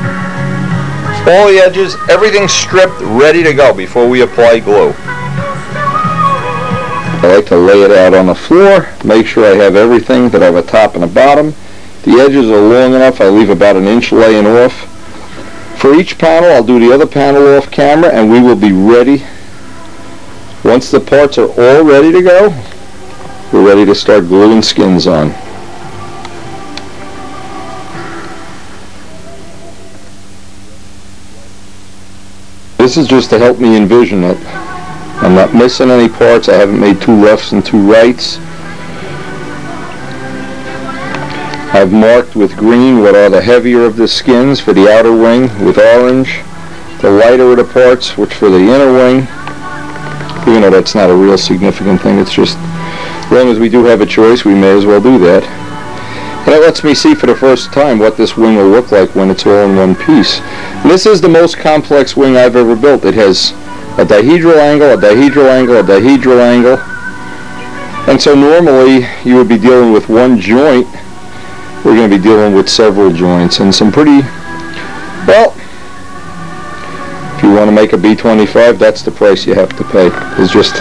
all the edges, everything stripped, ready to go before we apply glue. I like to lay it out on the floor, make sure I have everything, that I have a top and a bottom. The edges are long enough, I leave about an inch laying off. For each panel, I'll do the other panel off camera and we will be ready. Once the parts are all ready to go, we're ready to start gluing skins on. This is just to help me envision it. I'm not missing any parts. I haven't made two lefts and two rights. I've marked with green what are the heavier of the skins for the outer wing, with orange the lighter of the parts, which for the inner wing, even though that's not a real significant thing, it's just, as long as we do have a choice, we may as well do that. It lets me see for the first time what this wing will look like when it's all in one piece. This is the most complex wing I've ever built. It has a dihedral angle, a dihedral angle, a dihedral angle. And so normally you would be dealing with one joint. We're going to be dealing with several joints and some pretty, well, if you want to make a B25, that's the price you have to pay. It's just,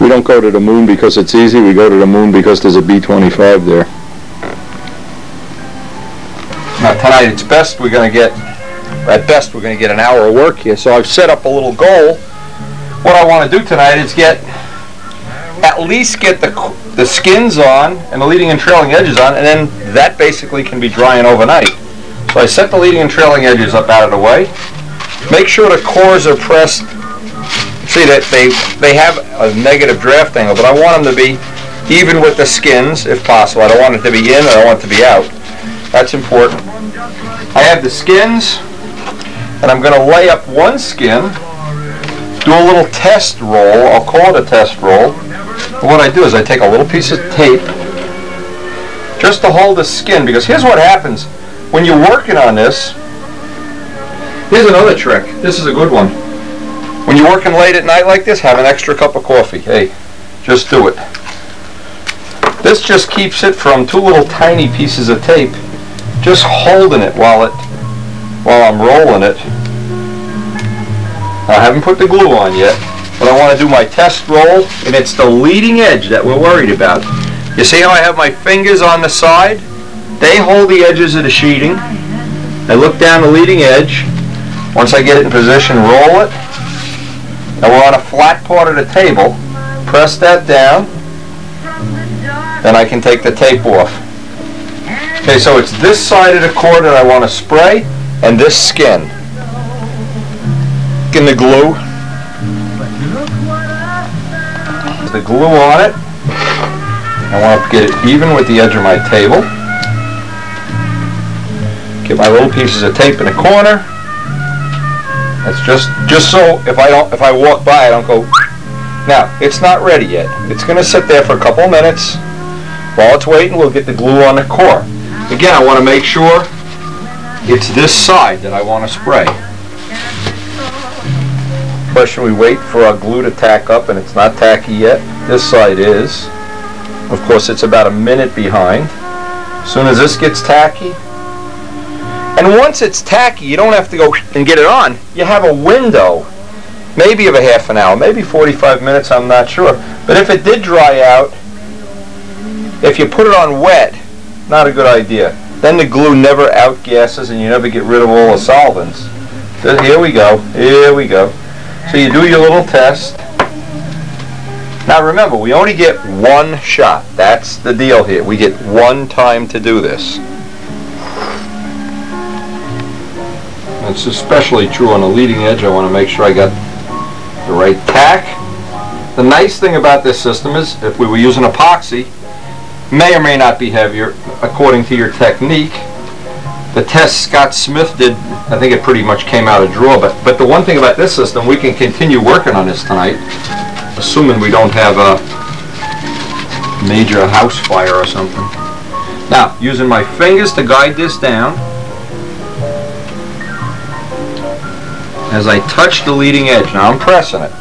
we don't go to the moon because it's easy. We go to the moon because there's a B25 there. Tonight it's best we're going to get at best we're going to get an hour of work here. So I've set up a little goal. What I want to do tonight is get at least get the the skins on and the leading and trailing edges on, and then that basically can be drying overnight. So I set the leading and trailing edges up out of the way. Make sure the cores are pressed. See that they they have a negative draft angle, but I want them to be even with the skins if possible. I don't want it to be in, I don't want it to be out. That's important. I have the skins, and I'm going to lay up one skin, do a little test roll, I'll call it a test roll. And what I do is I take a little piece of tape just to hold the skin, because here's what happens when you're working on this. Here's another trick. This is a good one. When you're working late at night like this, have an extra cup of coffee. Hey, just do it. This just keeps it from two little tiny pieces of tape, just holding it while it while I'm rolling it. I haven't put the glue on yet, but I want to do my test roll, and it's the leading edge that we're worried about. You see how I have my fingers on the side? They hold the edges of the sheeting. I look down the leading edge. Once I get it in position, roll it. And we're on a flat part of the table. Press that down. Then I can take the tape off. Okay, so it's this side of the cord that I want to spray and this skin. In the glue. The glue on it. I want to get it even with the edge of my table. Get my little pieces of tape in the corner. That's just just so if I don't if I walk by I don't go now it's not ready yet. It's gonna sit there for a couple minutes. While it's waiting we'll get the glue on the core. Again I want to make sure it's this side that I want to spray. Question, we wait for our glue to tack up and it's not tacky yet. This side is. Of course, it's about a minute behind. As soon as this gets tacky, and once it's tacky, you don't have to go and get it on. You have a window, maybe of a half an hour, maybe 45 minutes, I'm not sure. But if it did dry out, if you put it on wet, not a good idea. Then the glue never outgasses and you never get rid of all the solvents. So Here we go. Here we go. So you do your little test. Now remember, we only get one shot. That's the deal here. We get one time to do this. It's especially true on the leading edge. I want to make sure I got the right tack. The nice thing about this system is if we were using epoxy, may or may not be heavier according to your technique. The test Scott Smith did, I think it pretty much came out of draw, but, but the one thing about this system, we can continue working on this tonight, assuming we don't have a major house fire or something. Now, using my fingers to guide this down, as I touch the leading edge. Now I'm pressing it.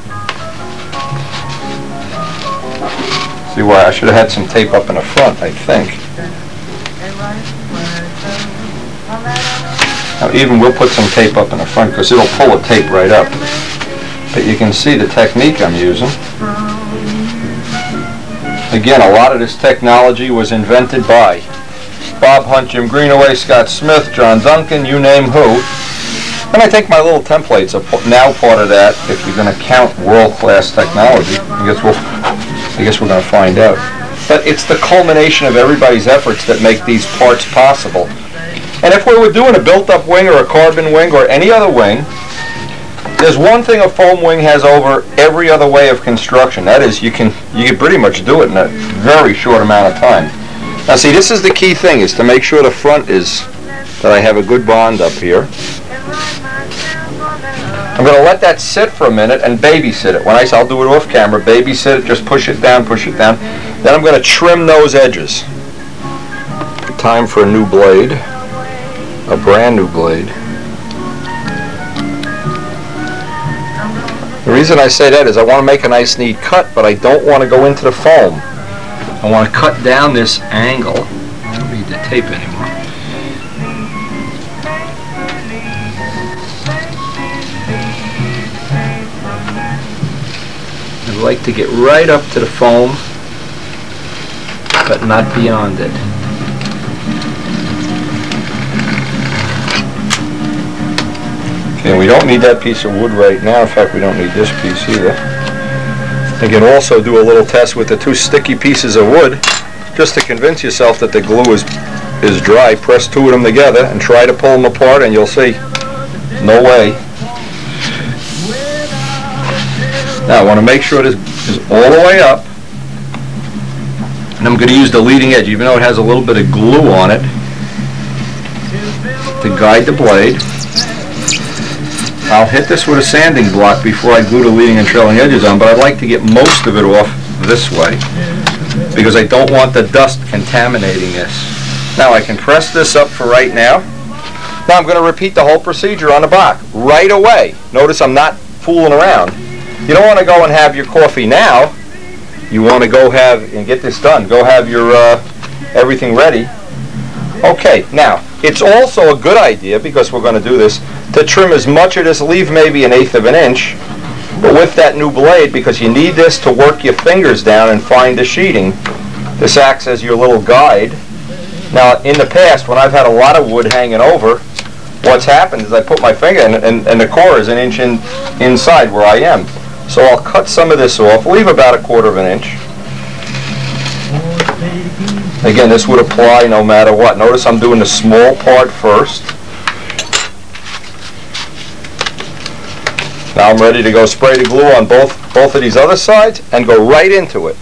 See why I should have had some tape up in the front, I think. Now even we'll put some tape up in the front because it'll pull the tape right up. But you can see the technique I'm using. Again, a lot of this technology was invented by Bob Hunt, Jim Greenaway, Scott Smith, John Duncan, you name who. And I think my little templates are now part of that if you're going to count world-class technology. I guess we'll, I guess we're going to find out. But it's the culmination of everybody's efforts that make these parts possible. And if we were doing a built-up wing or a carbon wing or any other wing, there's one thing a foam wing has over every other way of construction. That is, you can you can pretty much do it in a very short amount of time. Now, see, this is the key thing: is to make sure the front is that I have a good bond up here. I'm going to let that sit for a minute and babysit it. When I say I'll do it off camera, babysit it, just push it down, push it down. Then I'm going to trim those edges. Time for a new blade, a brand new blade. The reason I say that is I want to make a nice neat cut, but I don't want to go into the foam. I want to cut down this angle. I don't need the tape anymore. Like to get right up to the foam, but not beyond it. Okay, we don't need that piece of wood right now. In fact, we don't need this piece either. You can also do a little test with the two sticky pieces of wood, just to convince yourself that the glue is, is dry. Press two of them together and try to pull them apart and you'll see, no way. Now, I want to make sure this is all the way up. And I'm going to use the leading edge, even though it has a little bit of glue on it, to guide the blade. I'll hit this with a sanding block before I glue the leading and trailing edges on, but I'd like to get most of it off this way because I don't want the dust contaminating this. Now I can press this up for right now. Now I'm going to repeat the whole procedure on the block right away. Notice I'm not fooling around. You don't want to go and have your coffee now. You want to go have and get this done. Go have your uh, everything ready. Okay, now it's also a good idea because we're going to do this to trim as much of this. Leave maybe an eighth of an inch, but with that new blade because you need this to work your fingers down and find the sheeting. This acts as your little guide. Now, in the past, when I've had a lot of wood hanging over, what's happened is I put my finger in, and, and the core is an inch in, inside where I am. So I'll cut some of this off, leave about a quarter of an inch. Again, this would apply no matter what. Notice I'm doing the small part first. Now I'm ready to go spray the glue on both, both of these other sides and go right into it.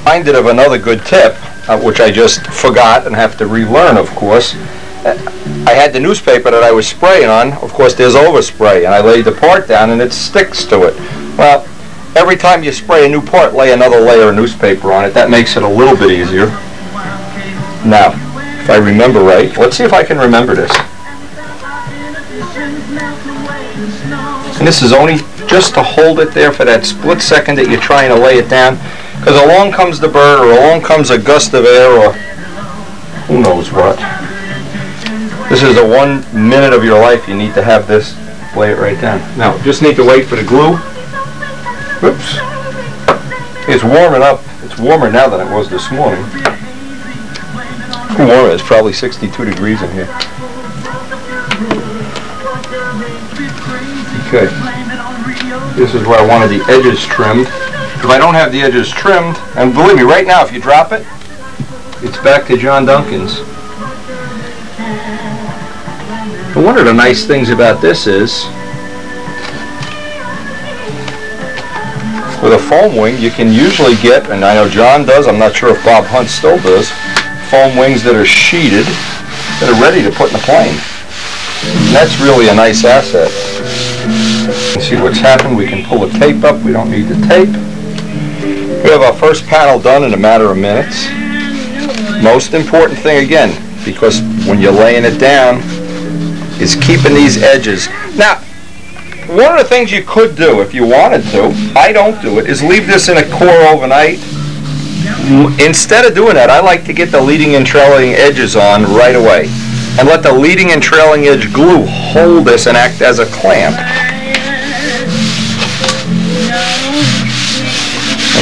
Reminded of another good tip, uh, which I just forgot and have to relearn, of course. I had the newspaper that I was spraying on. Of course, there's overspray, and I laid the part down, and it sticks to it. Well, every time you spray a new part, lay another layer of newspaper on it. That makes it a little bit easier. Now, if I remember right, let's see if I can remember this. And this is only just to hold it there for that split second that you're trying to lay it down. Because along comes the bird, or along comes a gust of air, or who knows what. This is the one minute of your life you need to have this, lay it right down. Now, just need to wait for the glue. Oops. It's warming up. It's warmer now than it was this morning. Warmer, it's probably 62 degrees in here. Okay. This is where I wanted the edges trimmed. If I don't have the edges trimmed, and believe me, right now, if you drop it, it's back to John Duncan's. And one of the nice things about this is, with a foam wing, you can usually get, and I know John does, I'm not sure if Bob Hunt still does, foam wings that are sheeted, that are ready to put in the plane. And that's really a nice asset. See what's happened, we can pull the tape up, we don't need the tape. We have our first panel done in a matter of minutes. Most important thing again, because when you're laying it down, is keeping these edges. Now, one of the things you could do if you wanted to, I don't do it, is leave this in a core overnight. Instead of doing that, I like to get the leading and trailing edges on right away and let the leading and trailing edge glue hold this and act as a clamp.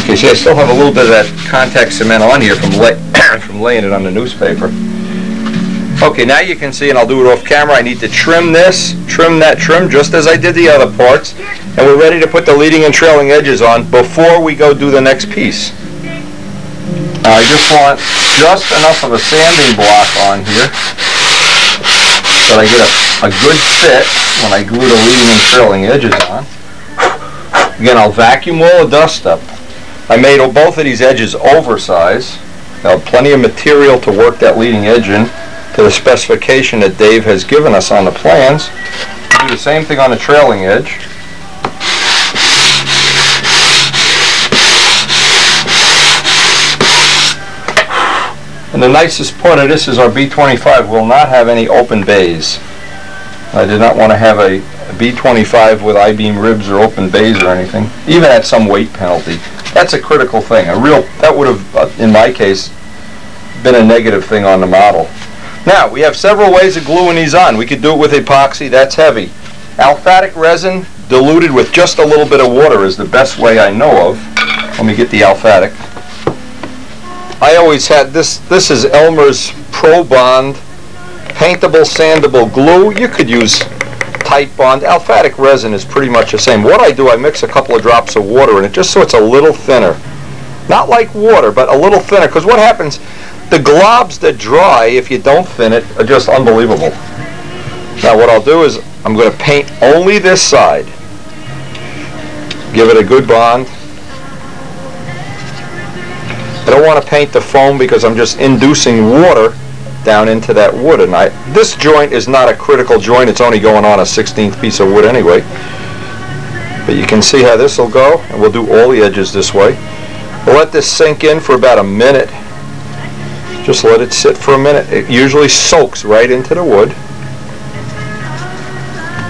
Okay, see, I still have a little bit of that contact cement on here from lay, <coughs> from laying it on the newspaper. Okay, now you can see, and I'll do it off camera, I need to trim this, trim that trim, just as I did the other parts, and we're ready to put the leading and trailing edges on before we go do the next piece. I just want just enough of a sanding block on here that I get a, a good fit when I glue the leading and trailing edges on. Again, I'll vacuum all the dust up. I made both of these edges oversized. Have plenty of material to work that leading edge in to the specification that Dave has given us on the plans. Do the same thing on the trailing edge. And the nicest part of this is our B25 will not have any open bays. I did not want to have a, a B25 with I-beam ribs or open bays or anything, even at some weight penalty. That's a critical thing. A real, that would have, uh, in my case, been a negative thing on the model. Now, we have several ways of gluing these on. We could do it with epoxy, that's heavy. Aliphatic resin diluted with just a little bit of water is the best way I know of. Let me get the aliphatic. I always had this, this is Elmer's Pro Bond paintable sandable glue. You could use tight bond. Aliphatic resin is pretty much the same. What I do, I mix a couple of drops of water in it just so it's a little thinner. Not like water, but a little thinner. Because what happens, the globs that dry, if you don't thin it, are just unbelievable. Now what I'll do is, I'm going to paint only this side. Give it a good bond. I don't want to paint the foam because I'm just inducing water down into that wood. And I, this joint is not a critical joint. It's only going on a 16th piece of wood anyway. But you can see how this will go. And we'll do all the edges this way. We'll let this sink in for about a minute. Just let it sit for a minute. It usually soaks right into the wood.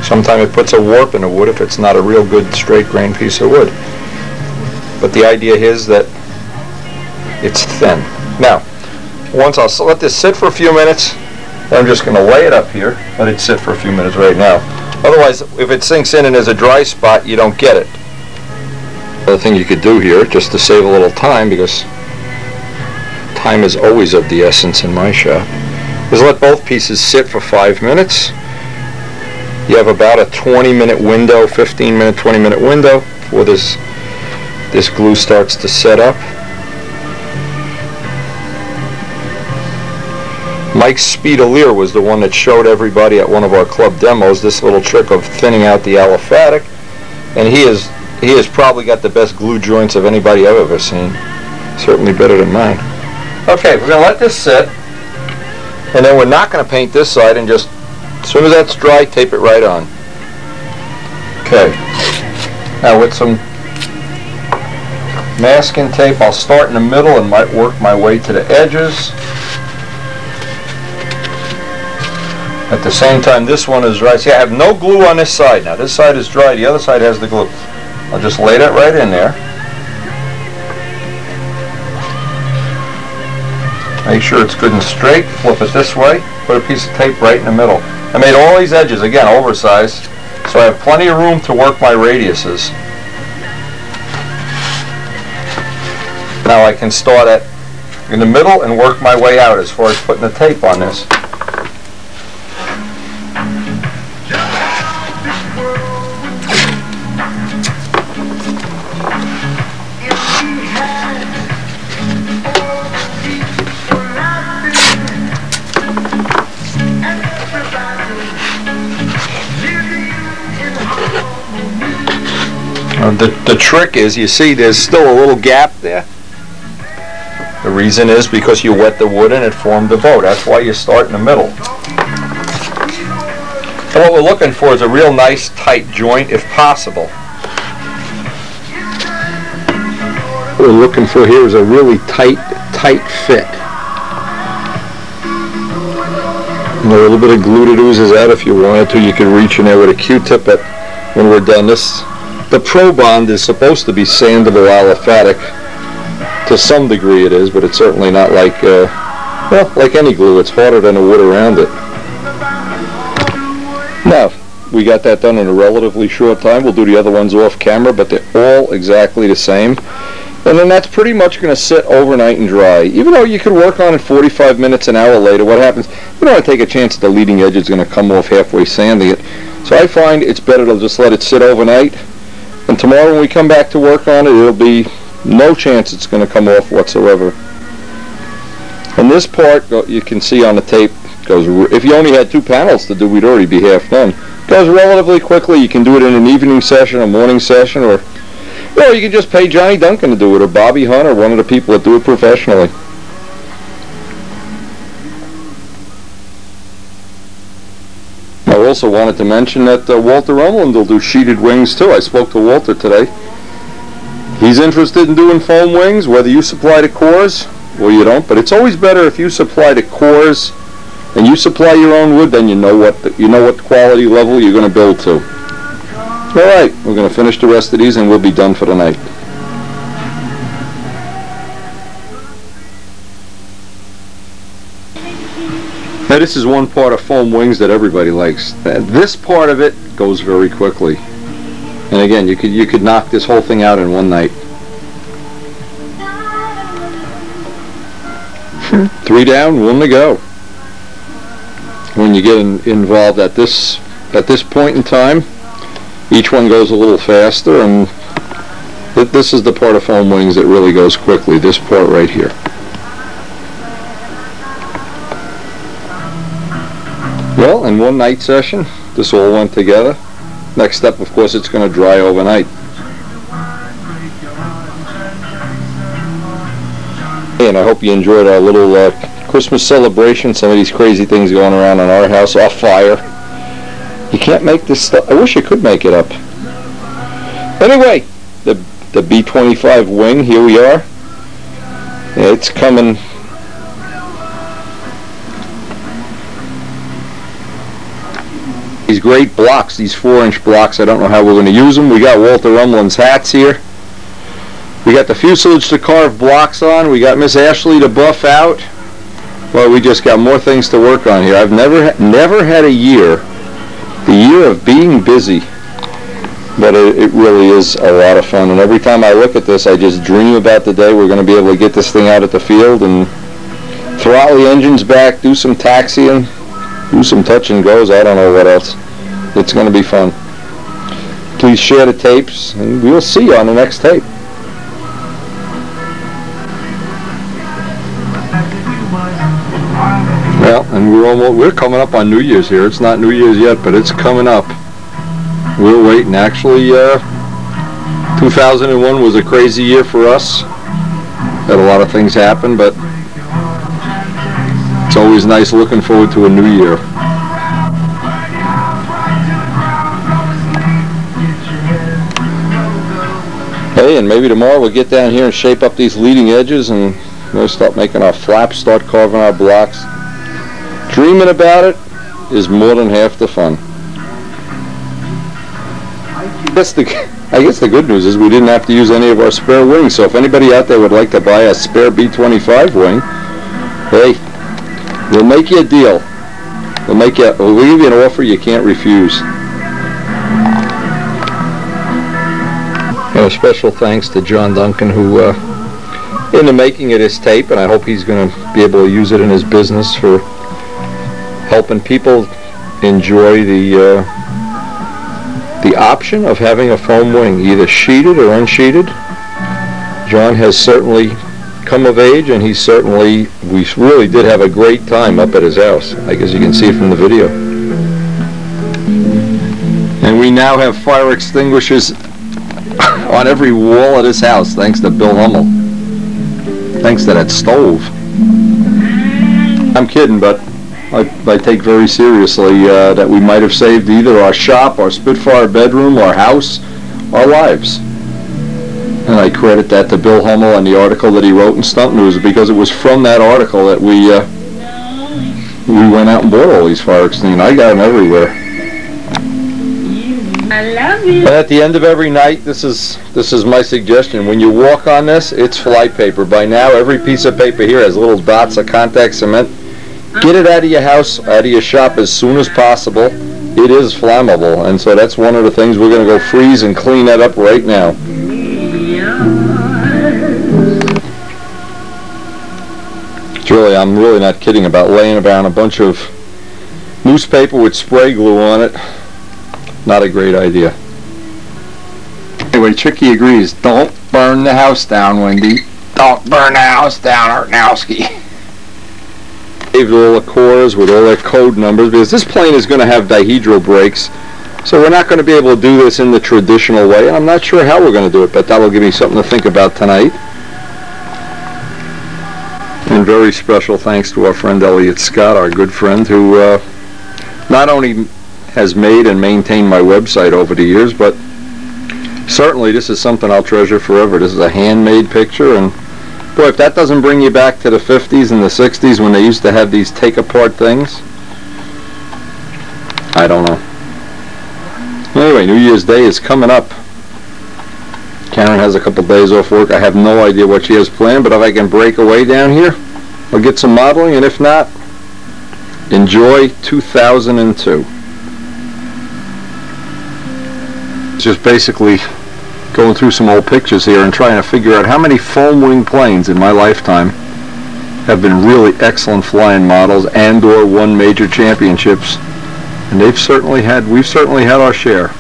Sometimes it puts a warp in the wood if it's not a real good straight grain piece of wood. But the idea is that it's thin. Now, once I'll let this sit for a few minutes, I'm just going to lay it up here. Let it sit for a few minutes right now. Otherwise, if it sinks in and there's a dry spot, you don't get it. Other thing you could do here, just to save a little time, because time is always of the essence in my shop, is let both pieces sit for five minutes. You have about a 20 minute window, 15 minute, 20 minute window before this this glue starts to set up. Mike Speedalier was the one that showed everybody at one of our club demos this little trick of thinning out the aliphatic, and he is he has probably got the best glue joints of anybody I've ever seen. Certainly better than mine. Okay, we're gonna let this sit, and then we're not gonna paint this side, and just as soon as that's dry, tape it right on. Okay. Now with some masking tape, I'll start in the middle and might work my way to the edges. At the same time, this one is dry. See, I have no glue on this side now. This side is dry, the other side has the glue. I'll just lay that right in there. Make sure it's good and straight. Flip it this way. Put a piece of tape right in the middle. I made all these edges, again, oversized, so I have plenty of room to work my radiuses. Now I can start at in the middle and work my way out as far as putting the tape on this. Uh, the, the trick is, you see, there's still a little gap there. The reason is because you wet the wood and it formed the bow. That's why you start in the middle. And what we're looking for is a real nice tight joint if possible. What we're looking for here is a really tight, tight fit. And a little bit of glue that oozes out if you wanted to. You could reach in there with a Q-tip but when we're done. This, the Pro Bond is supposed to be sandable aliphatic. To some degree it is, but it's certainly not like, uh, well, like any glue. It's harder than the wood around it. Now, we got that done in a relatively short time. We'll do the other ones off camera, but they're all exactly the same. And then that's pretty much going to sit overnight and dry. Even though you could work on it 45 minutes, an hour later, what happens, you don't want to take a chance that the leading edge is going to come off halfway sanding it. So I find it's better to just let it sit overnight. And tomorrow when we come back to work on it, it'll be no chance it's going to come off whatsoever. And this part, you can see on the tape, goes. if you only had two panels to do, we'd already be half done. Goes relatively quickly. You can do it in an evening session, a morning session, or or you can just pay Johnny Duncan to do it, or Bobby Hunt, or one of the people that do it professionally. Also wanted to mention that uh, Walter Umland will do sheeted wings too. I spoke to Walter today. He's interested in doing foam wings, whether you supply the cores or you don't. But it's always better if you supply the cores and you supply your own wood, then you know what the, you know what quality level you're going to build to. All right, we're going to finish the rest of these and we'll be done for the night. Now this is one part of foam wings that everybody likes. This part of it goes very quickly. And again, you could you could knock this whole thing out in one night. <laughs> Three down, one to go. When you get in, involved at this at this point in time, each one goes a little faster, and th this is the part of foam wings that really goes quickly. This part right here. In one night session, this all went together. Next step, of course, it's going to dry overnight. And I hope you enjoyed our little uh, Christmas celebration. Some of these crazy things going around in our house off fire. You can't make this stuff. I wish I could make it up. Anyway, the the B-25 wing, here we are. It's coming these great blocks, these four inch blocks. I don't know how we're going to use them. We got Walter Umland's hats here. We got the fuselage to carve blocks on. We got Miss Ashley to buff out. Well, we just got more things to work on here. I've never never had a year, the year of being busy, but it, it really is a lot of fun. And every time I look at this, I just dream about the day we're going to be able to get this thing out at the field and throttle the engines back, do some taxiing, do some touch and goes. I don't know what else. It's going to be fun. Please share the tapes, and we'll see you on the next tape. Well, and we're almost we're coming up on New Year's here. It's not New Year's yet, but it's coming up. We're waiting. Actually, uh, 2001 was a crazy year for us. Had a lot of things happen, but it's always nice looking forward to a new year. Hey, and maybe tomorrow we'll get down here and shape up these leading edges and start making our flaps, start carving our blocks. Dreaming about it is more than half the fun. That's the, I guess the good news is we didn't have to use any of our spare wings, so if anybody out there would like to buy a spare B-25 wing, hey, We'll make you a deal. We'll make you. We'll give you an offer you can't refuse. And a special thanks to John Duncan, who, uh, in the making of this tape, and I hope he's going to be able to use it in his business for helping people enjoy the uh, the option of having a foam wing, either sheeted or unsheeted. John has certainly come of age, and he's certainly, we really did have a great time up at his house, I guess you can see from the video. And we now have fire extinguishers <laughs> on every wall of this house, thanks to Bill Hummel. Thanks to that stove. I'm kidding, but I, I take very seriously uh, that we might have saved either our shop, our Spitfire bedroom, our house, our lives. And I credit that to Bill Hummel and the article that he wrote in Stunt News because it was from that article that we uh, we went out and bought all these fire extinguishers. I got them everywhere. I love you. But at the end of every night, this is this is my suggestion. When you walk on this, it's fly paper. By now, every piece of paper here has little dots of contact cement. Get it out of your house, out of your shop as soon as possible. It is flammable, and so that's one of the things we're going to go freeze and clean that up right now. Really, I'm really not kidding about laying around a bunch of newspaper with spray glue on it. Not a great idea. Anyway, Tricky agrees. Don't burn the house down, Windy. Don't burn the house down, Urtnowski. Saved all the cores with all their code numbers because this plane is going to have dihedral breaks. So we're not going to be able to do this in the traditional way, and I'm not sure how we're going to do it, but that'll give me something to think about tonight. And very special thanks to our friend Elliot Scott, our good friend, who uh, not only has made and maintained my website over the years, but certainly this is something I'll treasure forever. This is a handmade picture, and boy, if that doesn't bring you back to the 50s and the 60s when they used to have these take-apart things, I don't know. Anyway, New Year's Day is coming up. Karen has a couple days off work. I have no idea what she has planned, but if I can break away down here, I'll get some modeling, and if not, enjoy 2002. Just basically going through some old pictures here and trying to figure out how many foam wing planes in my lifetime have been really excellent flying models and or won major championships. And they've certainly had, we've certainly had our share.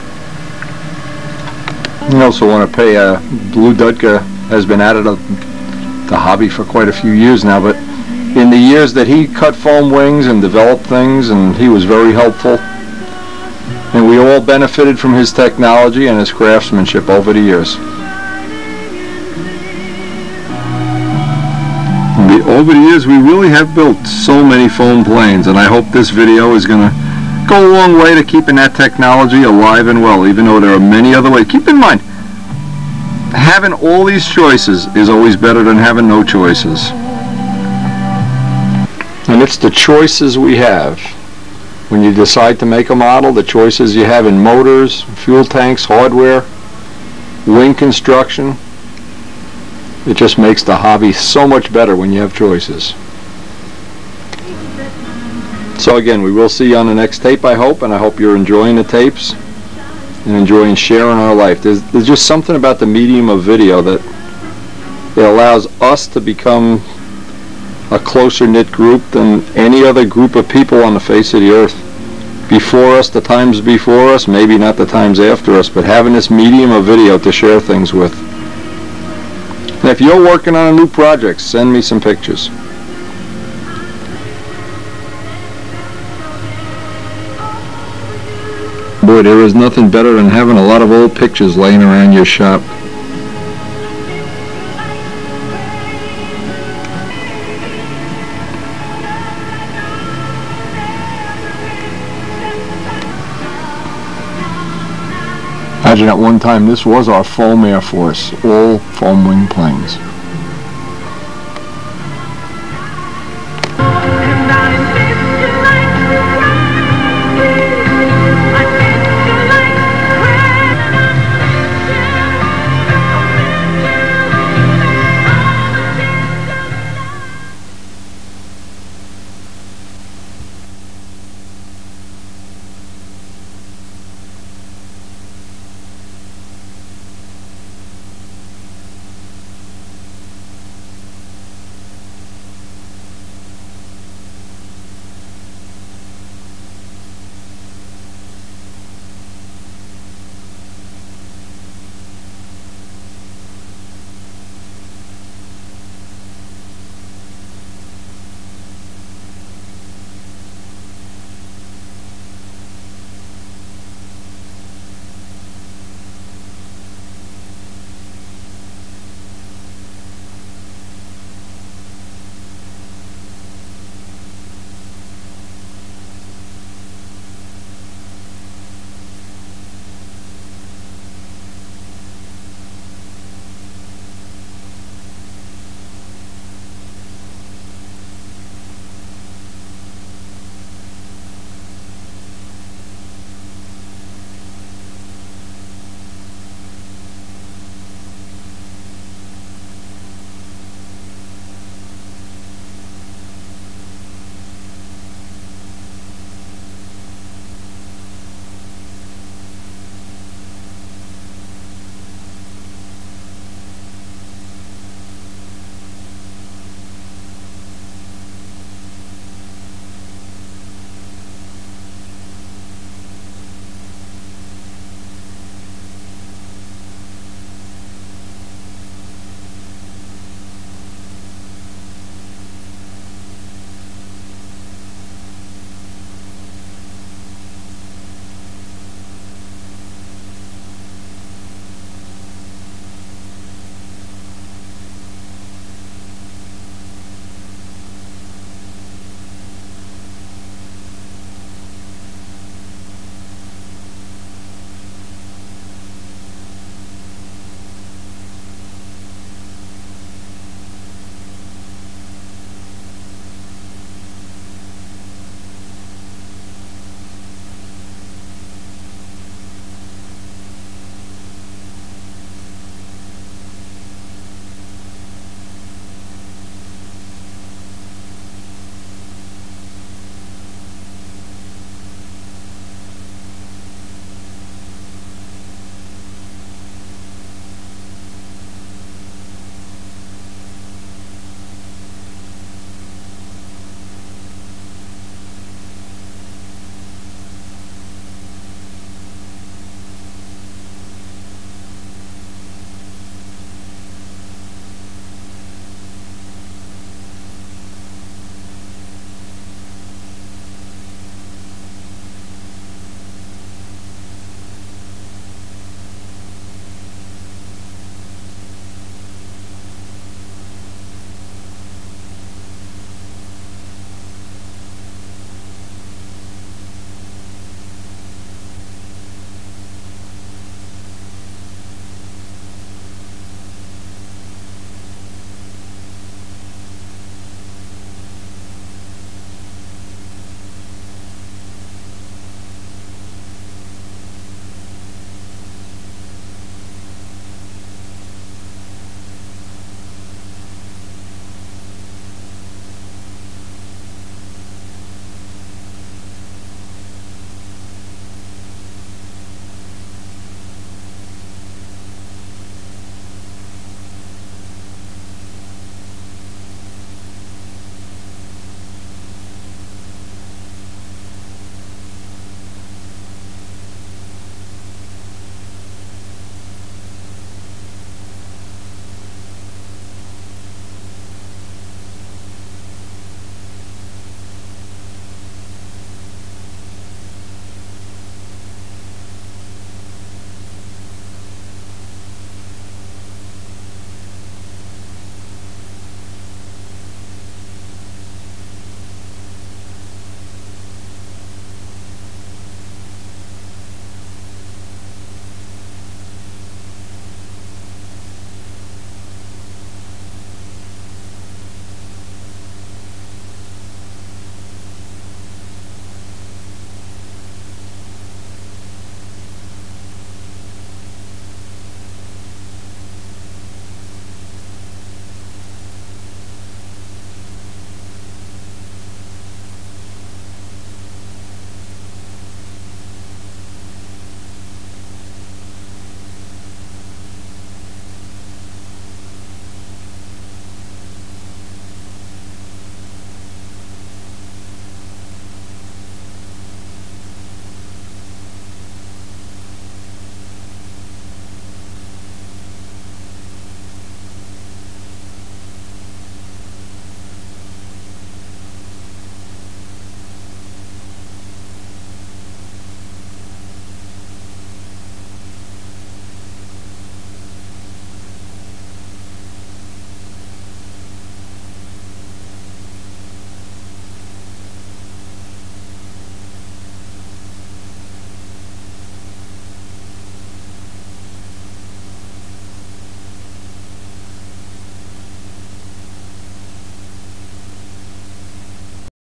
I also want to pay, uh, Lou Dudka has been at it, uh, the hobby for quite a few years now, but in the years that he cut foam wings and developed things, and he was very helpful, and we all benefited from his technology and his craftsmanship over the years. Over the years, we really have built so many foam planes, and I hope this video is going to go a long way to keeping that technology alive and well, even though there are many other ways. Keep in mind, having all these choices is always better than having no choices. And it's the choices we have. When you decide to make a model, the choices you have in motors, fuel tanks, hardware, wing construction, it just makes the hobby so much better when you have choices. So again, we will see you on the next tape, I hope, and I hope you're enjoying the tapes and enjoying sharing our life. There's, there's just something about the medium of video that it allows us to become a closer knit group than any other group of people on the face of the earth. Before us, the times before us, maybe not the times after us, but having this medium of video to share things with. And if you're working on a new project, send me some pictures. Boy, there is nothing better than having a lot of old pictures laying around your shop. At one time this was our foam Air Force, all foam wing planes.